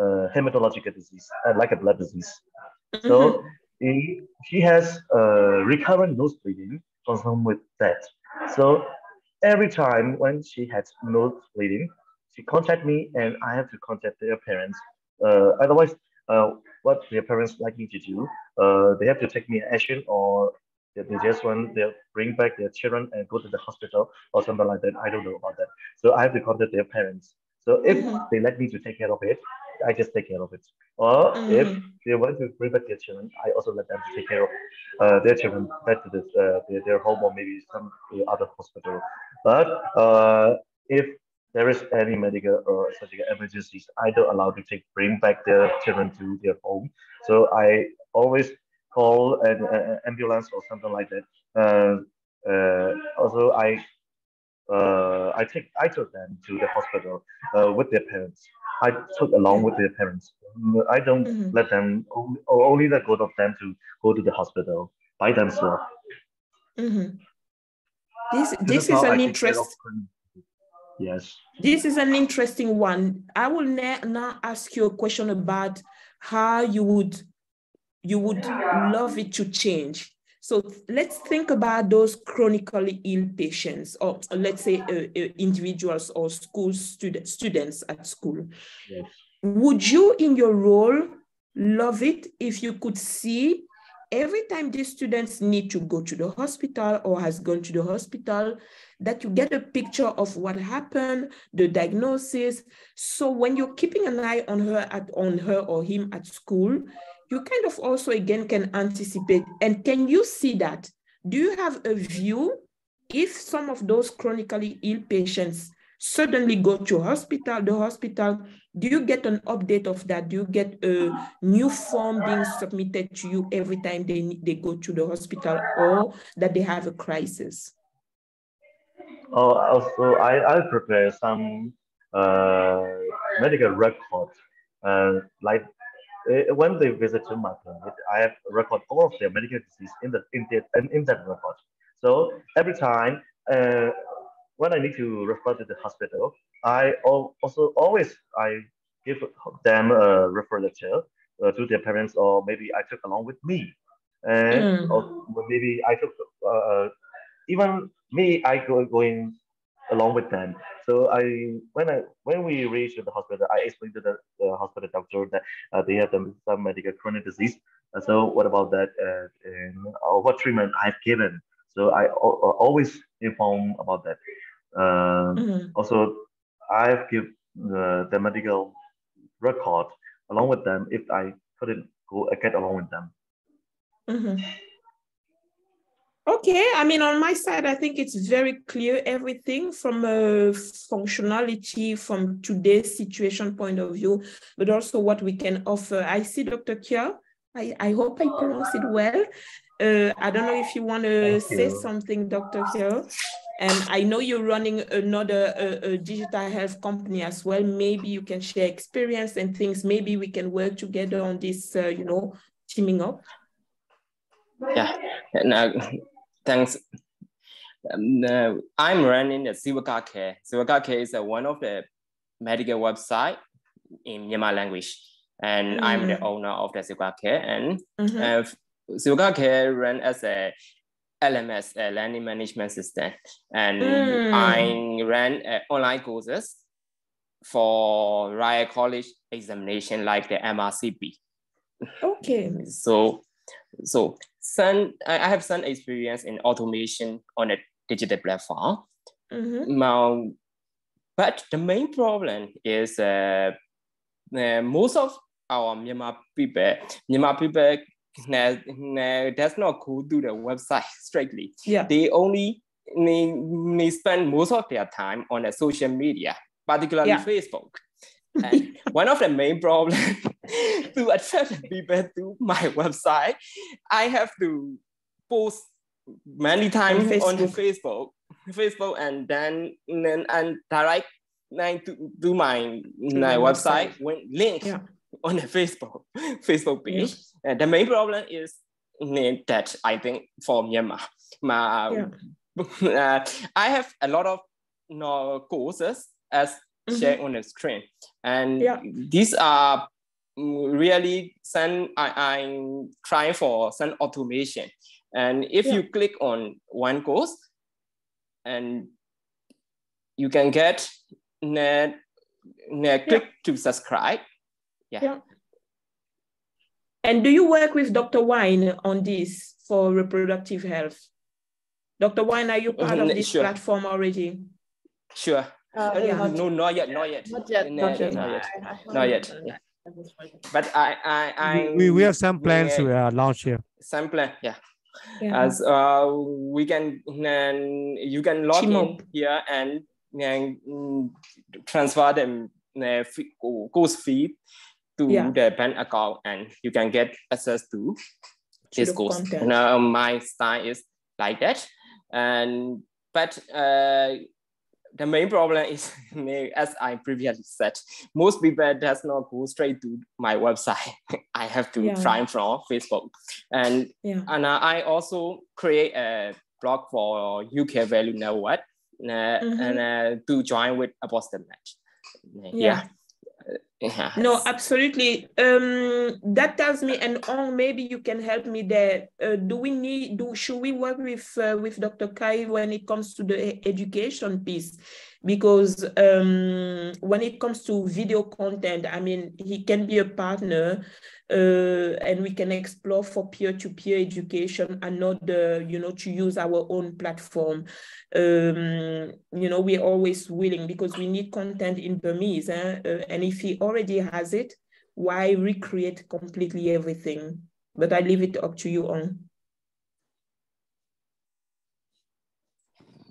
[SPEAKER 8] uh, hematological disease, uh, like a blood disease. Mm-hmm. So he, he has uh, recurrent nose bleeding concerned with that. So every time when she has nose bleeding, she contact me and I have to contact their parents. Uh, otherwise, uh, what their parents like me to do, uh, they have to take me action or they, they just want to bring back their children and go to the hospital or something like that. I don't know about that. So I have to contact their parents. So if mm-hmm. they let me to take care of it, I just take care of it. Or mm. if they want to bring back their children, I also let them to take care of uh, their children back to this, uh, their, their home or maybe some other hospital. But uh, if there is any medical or surgical emergencies, I don't allow to take bring back their children to their home. So I always call an, an ambulance or something like that. Uh, uh, also, I uh, I take I took them to the hospital uh, with their parents. I took along with their parents. I don't mm-hmm. let them only the go of them to go to the hospital by themselves.
[SPEAKER 4] Mm-hmm. This this, this is, is an interesting.
[SPEAKER 8] Yes.
[SPEAKER 4] This is an interesting one. I will now ask you a question about how you would you would love it to change. So let's think about those chronically ill patients, or let's say uh, uh, individuals or school student, students at school. Yes. Would you, in your role, love it if you could see every time these students need to go to the hospital or has gone to the hospital, that you get a picture of what happened, the diagnosis. So when you're keeping an eye on her at on her or him at school, you kind of also again can anticipate. And can you see that? Do you have a view if some of those chronically ill patients suddenly go to hospital, the hospital, do you get an update of that? Do you get a new form being submitted to you every time they, they go to the hospital or that they have a crisis?
[SPEAKER 8] Oh, also, I, I prepare some uh, medical record. Uh, like when they visit to my clinic, I have record all of their medical disease in the in, the, in that record. So every time uh, when I need to refer to the hospital, I also always I give them a referral letter uh, to their parents, or maybe I took along with me, and mm. or maybe I took uh, uh, even me I go going along with them. So I when I when we reach the hospital, I explained to the, the hospital doctor that uh, they have some, medical chronic disease. Uh, so what about that? Uh, and uh, what treatment I've given? So I always inform about that. Uh, mm-hmm. Also, I've give the, the medical record along with them if I couldn't go uh, get along with them.
[SPEAKER 4] Mm-hmm. Okay, I mean, on my side, I think it's very clear everything from a functionality from today's situation point of view, but also what we can offer. I see Dr. Kier. I, I hope I pronounce it well. Uh, I don't know if you want to say something, Dr. Kier. And I know you're running another uh, a digital health company as well. Maybe you can share experience and things. Maybe we can work together on this, uh, you know, teaming up.
[SPEAKER 9] Yeah, now thanks. Um, uh, I'm running the Sivaka Care. Sivaka Care is uh, one of the medical website in Myanmar language. And mm. I'm the mm. owner of the Sivaka Care. And mm -hmm. uh, Sivaka Care run as a LMS, uh, learning management system, and mm. I ran uh, online courses for Royal College examination like the MRCP.
[SPEAKER 4] Okay.
[SPEAKER 9] so, so some I have some experience in automation on a digital platform. Mm-hmm. Now, but the main problem is uh, uh, most of our Myanmar people, Myanmar people now, now that's not cool to the website strictly.
[SPEAKER 4] Yeah.
[SPEAKER 9] They only they, they spend most of their time on the social media, particularly yeah. Facebook. And (laughs) one of the main problems (laughs) to attract people to my (laughs) website, I have to post many times on, Facebook, Facebook, and then and then and direct to do my my website, website when link yeah. (laughs) on the Facebook Facebook page. Yeah. the main problem is that I think for Myanmar, my, yeah. uh, I have a lot of you know, courses as mm-hmm. shared on the screen, and these are really some I, I'm trying for some automation. And if you click on one course, and you can get net, net click to subscribe yeah. yeah.
[SPEAKER 4] And do you work with Dr. Wine on this for reproductive health? Dr. Wine, are you part of this sure. platform already?
[SPEAKER 9] Sure. Uh, yeah. No, not yet, not yet.
[SPEAKER 6] Not yet.
[SPEAKER 9] Not, yet. Not yet. Not yet. Yeah. But I, I, I
[SPEAKER 3] we, we have some plans to uh, launch here.
[SPEAKER 9] Some plan, yeah. yeah. As uh, we can, and you can log in here and, and mm, transfer them uh, course fee to yeah. the bank account, and you can get access to this course. Now my style is like that, and but uh, the main problem is, (laughs) as I previously said, most people does not go straight to my website. (laughs) I have to yeah. find from Facebook, and yeah. and I also create a blog for UK Value Network, uh, mm-hmm. and uh, to join with Apostlemat.
[SPEAKER 4] Yeah. yeah. Yes. No, absolutely. Um, that tells me, and on maybe you can help me there. Uh, do we need? Do should we work with uh, with Dr. Kai when it comes to the education piece? Because um, when it comes to video content, I mean, he can be a partner, uh, and we can explore for peer-to-peer education and not you know, to use our own platform. Um, you know, we're always willing because we need content in Burmese. Eh? Uh, and if he already has it, why recreate completely everything? But I leave it up to you on.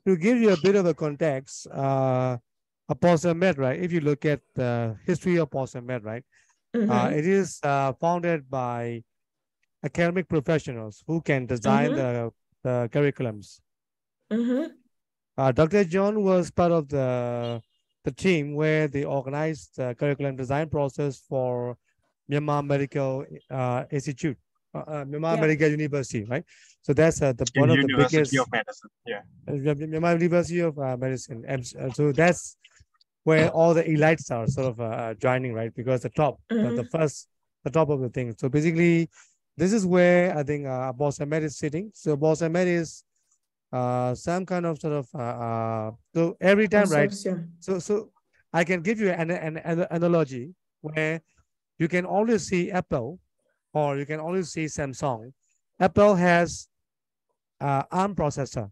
[SPEAKER 3] To give you a bit of a context, uh, Apostle Med, right? If you look at the history of Apostle Med, right? Uh, mm-hmm. it is uh, founded by academic professionals who can design mm -hmm. the, the curriculums. Mm -hmm. uh, Dr. John was part of the, the team where they organized the curriculum design process for Myanmar Medical uh, Institute, uh, uh, Myanmar yeah. Medical University, right? So that's the one of the biggest.
[SPEAKER 5] of Medicine, yeah.
[SPEAKER 3] Myanmar University of Medicine. so that's where all the elites are sort of uh, uh, joining, right? Because the top, mm-hmm. the, the, first, the top of the thing. So basically, this is where I think uh, Boss Ahmed is sitting. So Boss Ahmed is uh, some kind of sort of uh, uh so every time, right? So so I can give you an, an, an analogy where you can always see Apple or you can always see Samsung. Apple has uh, ARM processor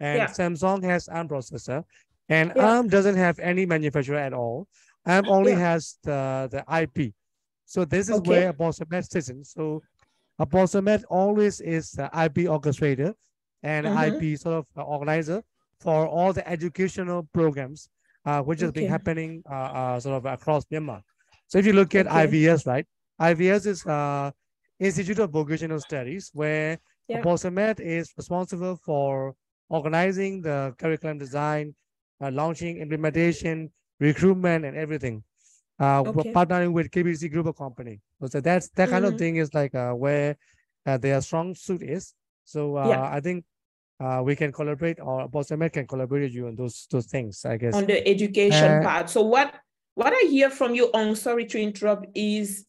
[SPEAKER 3] and yeah. Samsung has ARM processor and yeah. ARM doesn't have any manufacturer at all. ARM only yeah. has the, the IP. So this is okay. where Apostlemath sits in. So Apostlemath always is the IP orchestrator and mm-hmm. IP sort of organizer for all the educational programs, uh, which has okay. been happening uh, uh, sort of across Myanmar. So if you look at okay. IVS, right? IVS is uh, Institute of Vocational Studies, where yeah. Is responsible for organizing the curriculum design, uh, launching, implementation, recruitment, and everything. Uh, okay. partnering with KBC Group of Company. So that's that kind mm-hmm. of thing is like uh, where uh, their strong suit is. So uh, yeah. I think uh, we can collaborate or Apostlemath can collaborate with you on those those things, I guess.
[SPEAKER 4] On the education uh, part. So what what I hear from you on sorry to interrupt is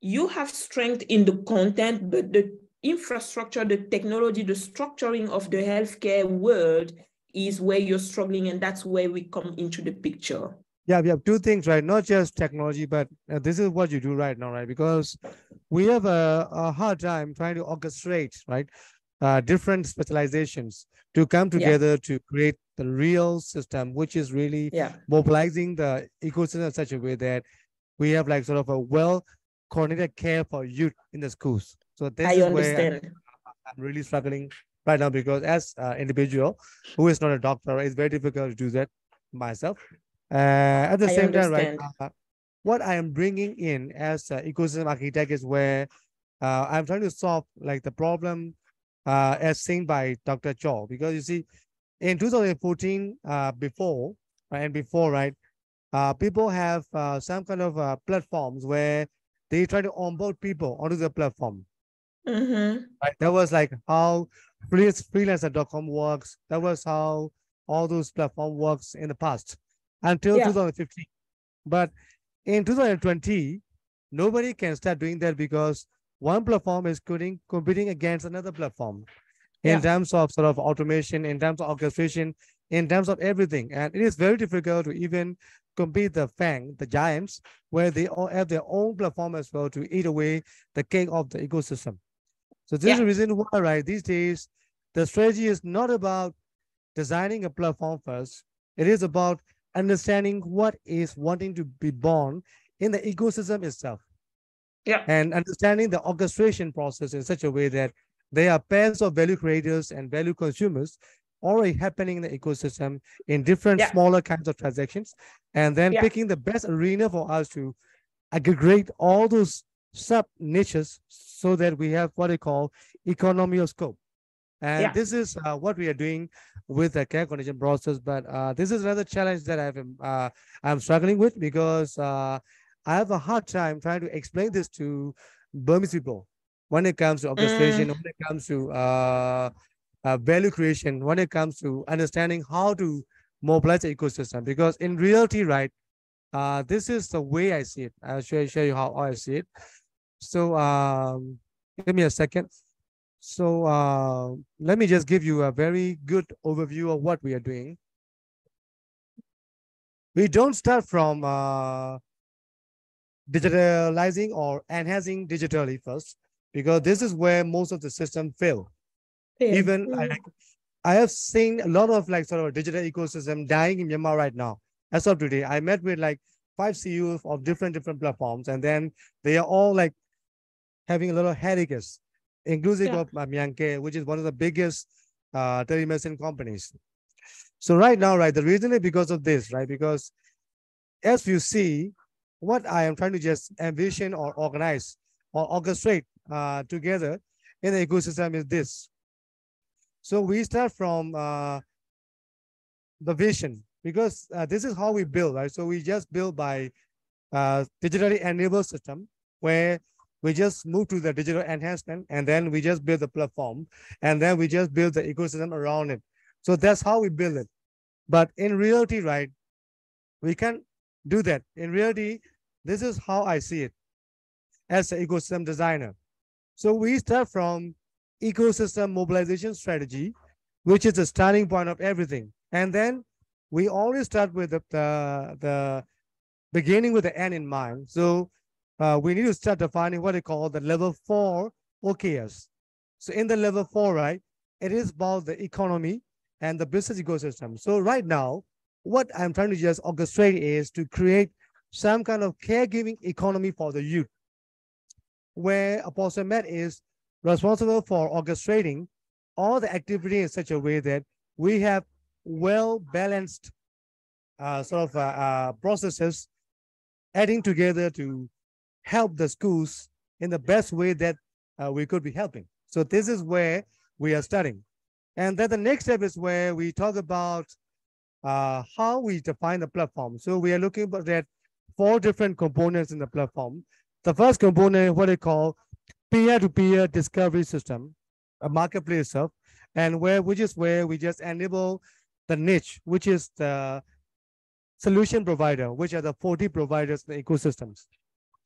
[SPEAKER 4] you have strength in the content, but the infrastructure, the technology, the structuring of the healthcare world is where you're struggling and that's where we come into the picture
[SPEAKER 3] yeah we have two things right not just technology but uh, this is what you do right now right because we have a, a hard time trying to orchestrate right uh, different specializations to come together yeah. to create the real system which is really yeah. mobilizing the ecosystem in such a way that we have like sort of a well coordinated care for youth in the schools so this I is understand. where I'm, really struggling right now because as an individual who is not a doctor, it's very difficult to do that myself. Uh, at the I same understand. time, right, uh, what I am bringing in as an ecosystem architect is where uh, I'm trying to solve like the problem uh, as seen by Dr. Cho, because you see, in 2014, uh, before right, and before, right, uh, people have uh, some kind of uh, platforms where they try to onboard people onto the platform. Mm-hmm. Right? That was like how freelancer.com works. That was how all those platform works in the past until yeah. 2015. But in 2020, nobody can start doing that because one platform is competing, competing against another platform in yeah. terms of sort of automation, in terms of orchestration, in terms of everything. And it is very difficult to even compete the FANG, the giants, where they all have their own platform as well to eat away the cake of the ecosystem. So this yeah. is the reason why, right, these days, the strategy is not about designing a platform first. It is about understanding what is wanting to be born in the ecosystem itself.
[SPEAKER 4] Yeah.
[SPEAKER 3] And understanding the orchestration process in such a way that there are pairs of value creators and value consumers already happening in the ecosystem in different yeah. smaller kinds of transactions, and then yeah. picking the best arena for us to aggregate all those sub niches so that we have what they call economy of scope. And yeah. this is uh, what we are doing with the care coordination process. But uh, this is another challenge that I've uh, I'm struggling with because uh, I have a hard time trying to explain this to Burmese people when it comes to orchestration, mm. when it comes to uh, uh, value creation, when it comes to understanding how to mobilize the ecosystem. Because in reality, right, uh, this is the way I see it. I'll show, show you how I see it. So um, give me a second. So uh, let me just give you a very good overview of what we are doing. We don't start from uh, digitalizing or enhancing digitally first, because this is where most of the system fail. Yeah. Even mm. I, I have seen a lot of like sort of digital ecosystem dying in Myanmar right now. As of today, I met with like five CEOs of different different platforms, and then they are all like having a lot of headaches, inclusive yeah. of uh, Myanke, which is one of the biggest uh, telemedicine companies. So right now, right, the reason is because of this, right? Because as you see, what I am trying to just envision or organize or orchestrate uh, together in the ecosystem is this. So we start from uh, the vision because uh, this is how we build, right? So we just build by uh, digitally enabled system where we just move to the digital enhancement and then we just build the platform and then we just build the ecosystem around it. So that's how we build it. But in reality, right, we can't do that. In reality, this is how I see it as an ecosystem designer. So we start from ecosystem mobilization strategy, which is the starting point of everything. And then we always start with the, the, the beginning with the end in mind. So uh, we need to start defining what they call the level four OKRs. So in the level four, right, it is about the economy and the business ecosystem. So right now, what I'm trying to just orchestrate is to create some kind of caregiving economy for the youth, where Apostle Matt is responsible for orchestrating all the activity in such a way that we have well-balanced uh, sort of uh, uh, processes adding together to help the schools in the best way that uh, we could be helping. So this is where we are starting. And then the next step is where we talk about uh, how we define the platform. So we are looking at four different components in the platform. The first component, what they call peer-to-peer -peer discovery system, a marketplace of, and where which is where we just enable the niche, which is the solution provider, which are the 40 providers in the ecosystems.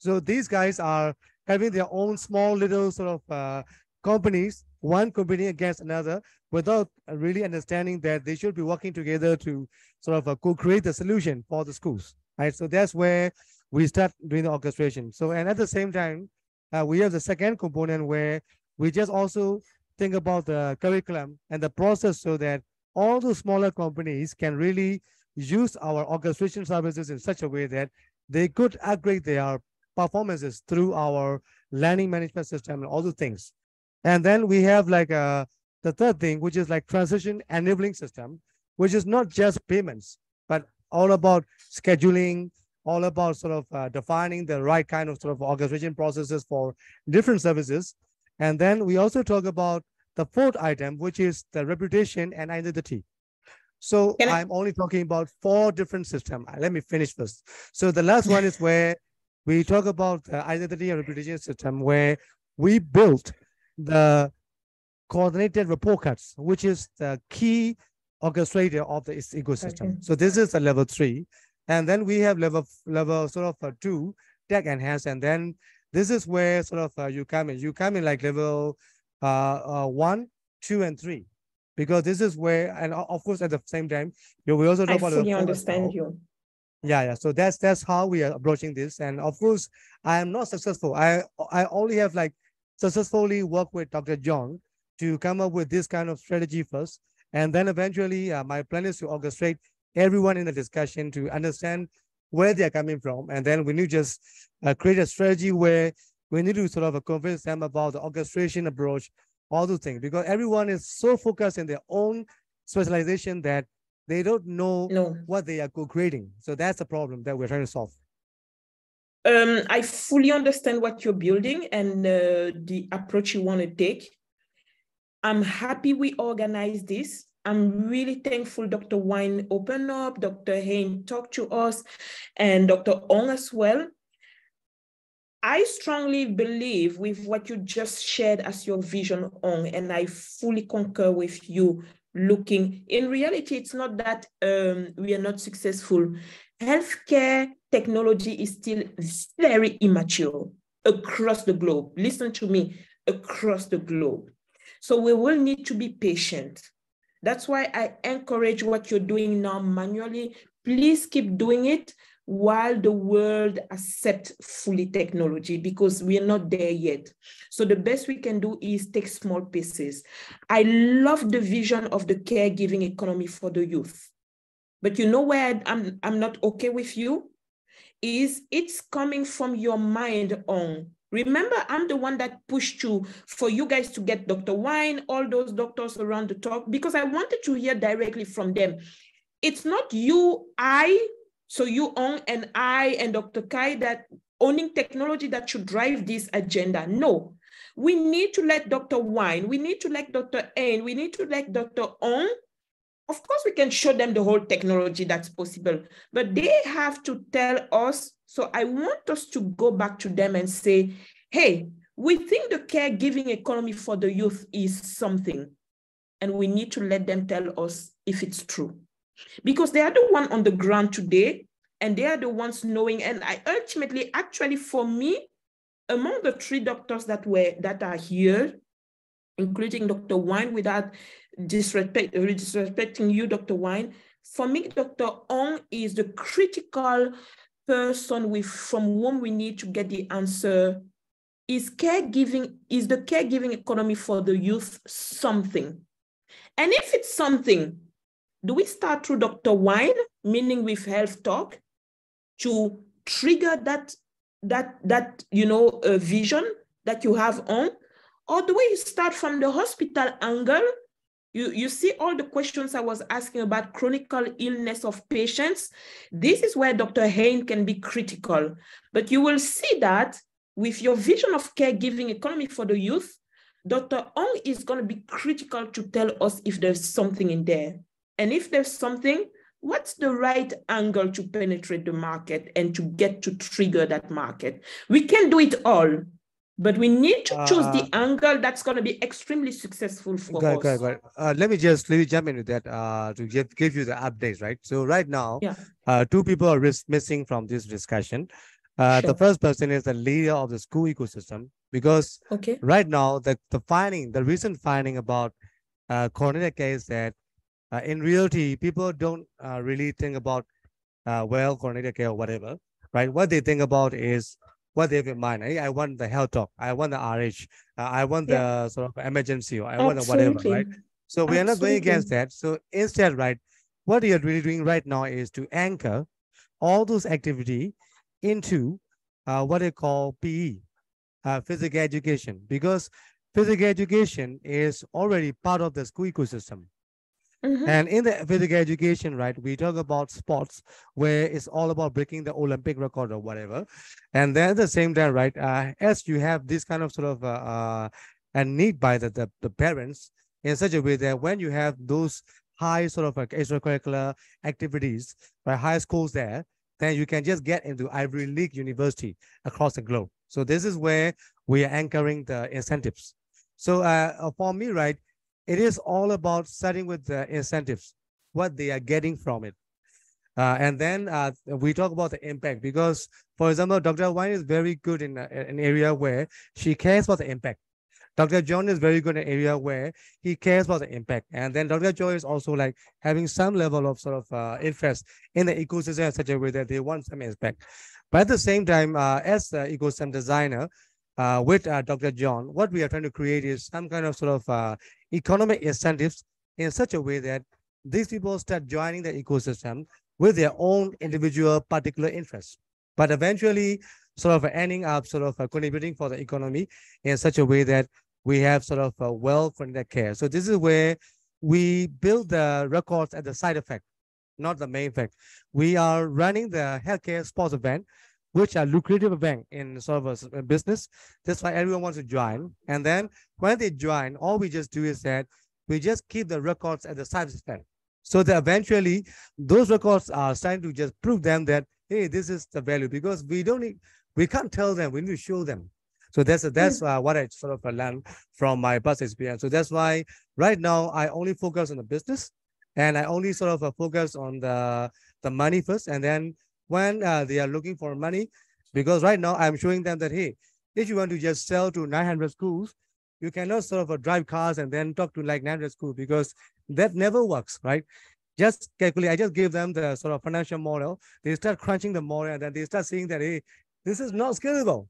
[SPEAKER 3] So these guys are having their own small little sort of uh, companies, one competing against another without really understanding that they should be working together to sort of uh, co-create the solution for the schools, right? So that's where we start doing the orchestration. So, and at the same time, uh, we have the second component where we just also think about the curriculum and the process so that all those smaller companies can really use our orchestration services in such a way that they could upgrade their performances through our learning management system and all the things. And then we have like uh, the third thing, which is like transition enabling system, which is not just payments, but all about scheduling, all about sort of uh, defining the right kind of sort of orchestration processes for different services. And then we also talk about the fourth item, which is the reputation and identity. So I'm only talking about four different systems. Let me finish first. So the last one is where we talk about the identity and reputation system where we built the coordinated report cards, which is the key orchestrator of the ecosystem. Okay. So this is the level three. And then we have level level sort of uh, two, tech enhanced. And then this is where sort of uh, you come in. You come in like level uh, uh, one, two, and three. Because this is where, and of course, at the same time, you we also talk I
[SPEAKER 4] about. I fully understand you
[SPEAKER 3] yeah yeah. So that's that's how we are approaching this. And of course i am not successful. I i only have like successfully worked with dr john to come up with this kind of strategy first. And then eventually uh, my plan is to orchestrate everyone in the discussion to understand where they're coming from. And then we need to just uh, create a strategy where we need to sort of convince them about the orchestration approach, all those things, because everyone is so focused in their own specialization that they don't know
[SPEAKER 4] no.
[SPEAKER 3] what they are co-creating. So that's the problem that we're trying to solve.
[SPEAKER 4] Um, I fully understand what you're building and uh, the approach you want to take. I'm happy we organized this. I'm really thankful Dr. Wine opened up, Dr. Hain talked to us, and Dr. Ong as well. I strongly believe with what you just shared as your vision, Ong, and I fully concur with you looking. In reality, it's not that um, we are not successful. Healthcare technology is still very immature across the globe. Listen to me, across the globe. So we will need to be patient. That's why I encourage what you're doing now manually. Please keep doing it while the world accept fully technology because we are not there yet. So the best we can do is take small pieces. I love the vision of the caregiving economy for the youth. But you know where I'm, I'm not okay with you? Is it's coming from your mind on Remember, I'm the one that pushed you for you guys to get Dr. Wine, all those doctors around the talk, because I wanted to hear directly from them. It's not you, I, so you own and I and Dr. Kai that owning technology that should drive this agenda. No, we need to let Dr. Wine, we need to let Dr. Ain, we need to let Dr. On. Of course, we can show them the whole technology that's possible, but they have to tell us so I want us to go back to them and say, hey, we think the caregiving economy for the youth is something, and we need to let them tell us if it's true. Because they are the one on the ground today, and they are the ones knowing. And I ultimately, actually, for me, among the three doctors that were that are here, including Dr. Wine, without disrespect, disrespecting you, Dr. Wine, for me, Dr. Ong is the critical person with from whom we need to get the answer is caregiving is the caregiving economy for the youth something and if it's something do we start through dr wine meaning with health talk to trigger that that that you know uh, vision that you have on or do we start from the hospital angle you, you see all the questions I was asking about chronic illness of patients. This is where Dr. Hain can be critical. But you will see that with your vision of caregiving economy for the youth, Dr. Ong is going to be critical to tell us if there's something in there. And if there's something, what's the right angle to penetrate the market and to get to trigger that market? We can do it all. But we need to choose uh, the angle that's going to be extremely successful for
[SPEAKER 3] us. Good, good. Uh, let me just let me jump into that uh, to give, give you the updates, right? So right now,
[SPEAKER 4] yeah.
[SPEAKER 3] uh, two people are missing from this discussion. Uh, sure. The first person is the leader of the school ecosystem because
[SPEAKER 4] okay.
[SPEAKER 3] right now the, the finding, the recent finding about uh, care is that uh, in reality, people don't uh, really think about uh, well coronary care or whatever, right? What they think about is what they have in mind. I, I want the health talk. I want the RH. Uh, I want the sort of emergency. Or I Absolutely. want the whatever, right? So we Absolutely. are not going against that. So instead, right, what you're really doing right now is to anchor all those activity into uh, what they call PE, uh, physical education, because physical education is already part of the school ecosystem. Mm-hmm. And in the physical education, right, we talk about sports where it's all about breaking the Olympic record or whatever. And then at the same time, right, uh, as you have this kind of sort of uh, uh, a need by the, the, the parents in such a way that when you have those high sort of like extracurricular activities, right, high schools there, then you can just get into Ivy League University across the globe. So this is where we are anchoring the incentives. So uh, for me, right, it is all about starting with the incentives, what they are getting from it. Uh, and then uh, we talk about the impact because, for example, Dr. Wine is very good in, uh, an area where she cares about the impact. Dr. John is very good in an area where he cares about the impact. And then Dr. Joy is also like having some level of sort of uh, interest in the ecosystem in such a way that they want some impact. But at the same time, uh, as an ecosystem designer, uh, with uh, Dr. John, what we are trying to create is some kind of sort of uh, economic incentives in such a way that these people start joining the ecosystem with their own individual particular interests, but eventually sort of ending up sort of uh, contributing for the economy in such a way that we have sort of a well-funded care. So this is where we build the records at the side effect, not the main effect. We are running the healthcare sports event, which are lucrative bank in sort of a business. That's why everyone wants to join. And then when they join, all we just do is that we just keep the records at the side effect. So that eventually those records are starting to just prove them that, hey, this is the value because we don't need, we can't tell them, we need to show them. So that's that's uh, what I sort of learned from my past experience. So that's why right now I only focus on the business, and I only sort of uh, focus on the the money first, and then when uh, they are looking for money, because right now I'm showing them that hey, if you want to just sell to 900 schools, you cannot sort of uh, drive cars and then talk to like 900 schools because that never works, right? Just calculate. I just give them the sort of financial model. They start crunching the model, and then they start seeing that hey, this is not scalable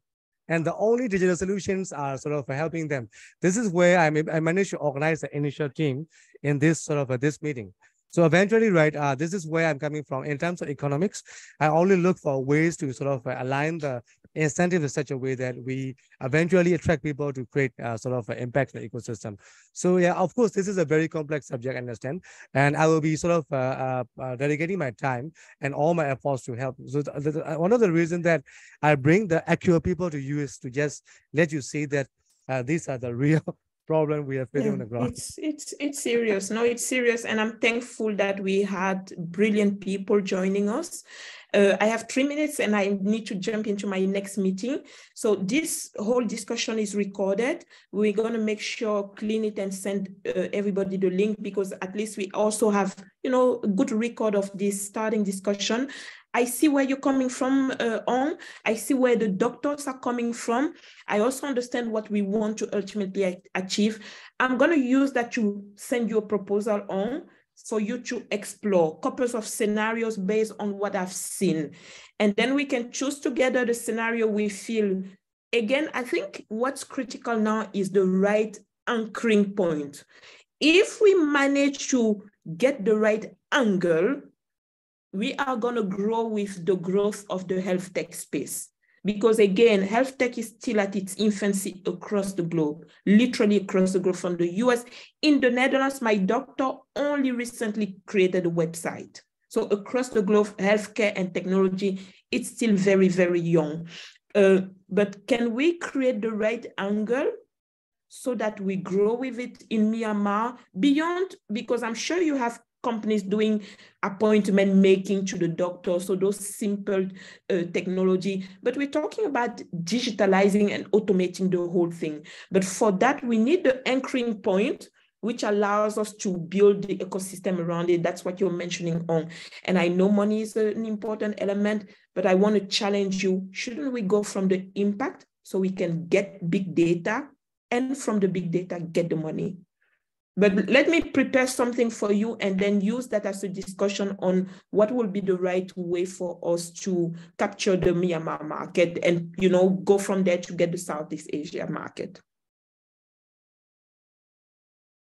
[SPEAKER 3] and the only digital solutions are sort of helping them. This is where I, I managed to organize the initial team in this sort of uh, this meeting. So eventually, right, uh, this is where I'm coming from. In terms of economics, I only look for ways to sort of align the incentive in such a way that we eventually attract people to create uh, sort of impact the ecosystem. So yeah, of course, this is a very complex subject, I understand. And I will be sort of uh, uh, uh dedicating my time and all my efforts to help. So one of the reasons that I bring the accurate people to you is to just let you see that uh, these are the (laughs) real problem we are facing yeah, on the ground.
[SPEAKER 4] It's it's it's serious. No, it's serious, and I'm thankful that we had brilliant people joining us. Uh, I have three minutes and I need to jump into my next meeting. So this whole discussion is recorded. We're going to make sure clean it and send uh, everybody the link because at least we also have, you know, a good record of this starting discussion. I see where you're coming from uh, on. I see where the doctors are coming from. I also understand what we want to ultimately achieve. I'm going to use that to send you a proposal on for you to explore couples of scenarios based on what I've seen. And then we can choose together the scenario we feel. Again, I think what's critical now is the right anchoring point. If we manage to get the right angle, we are going to grow with the growth of the health tech space. Because again, health tech is still at its infancy across the globe, literally across the globe from the US. In the Netherlands, my doctor only recently created a website. So across the globe, healthcare and technology, it's still very, very young. Uh, but can we create the right angle so that we grow with it in Myanmar beyond, because I'm sure you have companies doing appointment making to the doctor, so those simple uh, technology. But we're talking about digitalizing and automating the whole thing. But for that, we need the anchoring point, which allows us to build the ecosystem around it. That's what you're mentioning on. And I know money is an important element, but I want to challenge you. Shouldn't we go from the impact so we can get big data and from the big data, get the money? But let me prepare something for you and then use that as a discussion on what will be the right way for us to capture the Myanmar market and you know go from there to get the Southeast Asia market.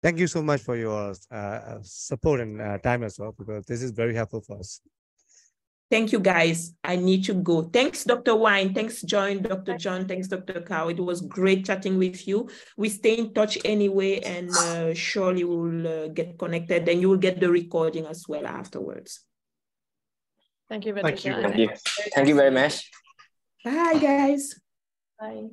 [SPEAKER 3] Thank you so much for your uh, support and uh, time as well, because this is very helpful for us.
[SPEAKER 4] Thank you, guys. I need to go. Thanks, Dr. Wine. Thanks, John, Dr. John. Thanks, Dr. Cow. It was great chatting with you. We stay in touch anyway, and uh, surely we'll uh, get connected, and you will get the recording as well afterwards.
[SPEAKER 6] Thank you very much.
[SPEAKER 9] Thank you. Thank you very much.
[SPEAKER 4] Bye, guys.
[SPEAKER 6] Bye.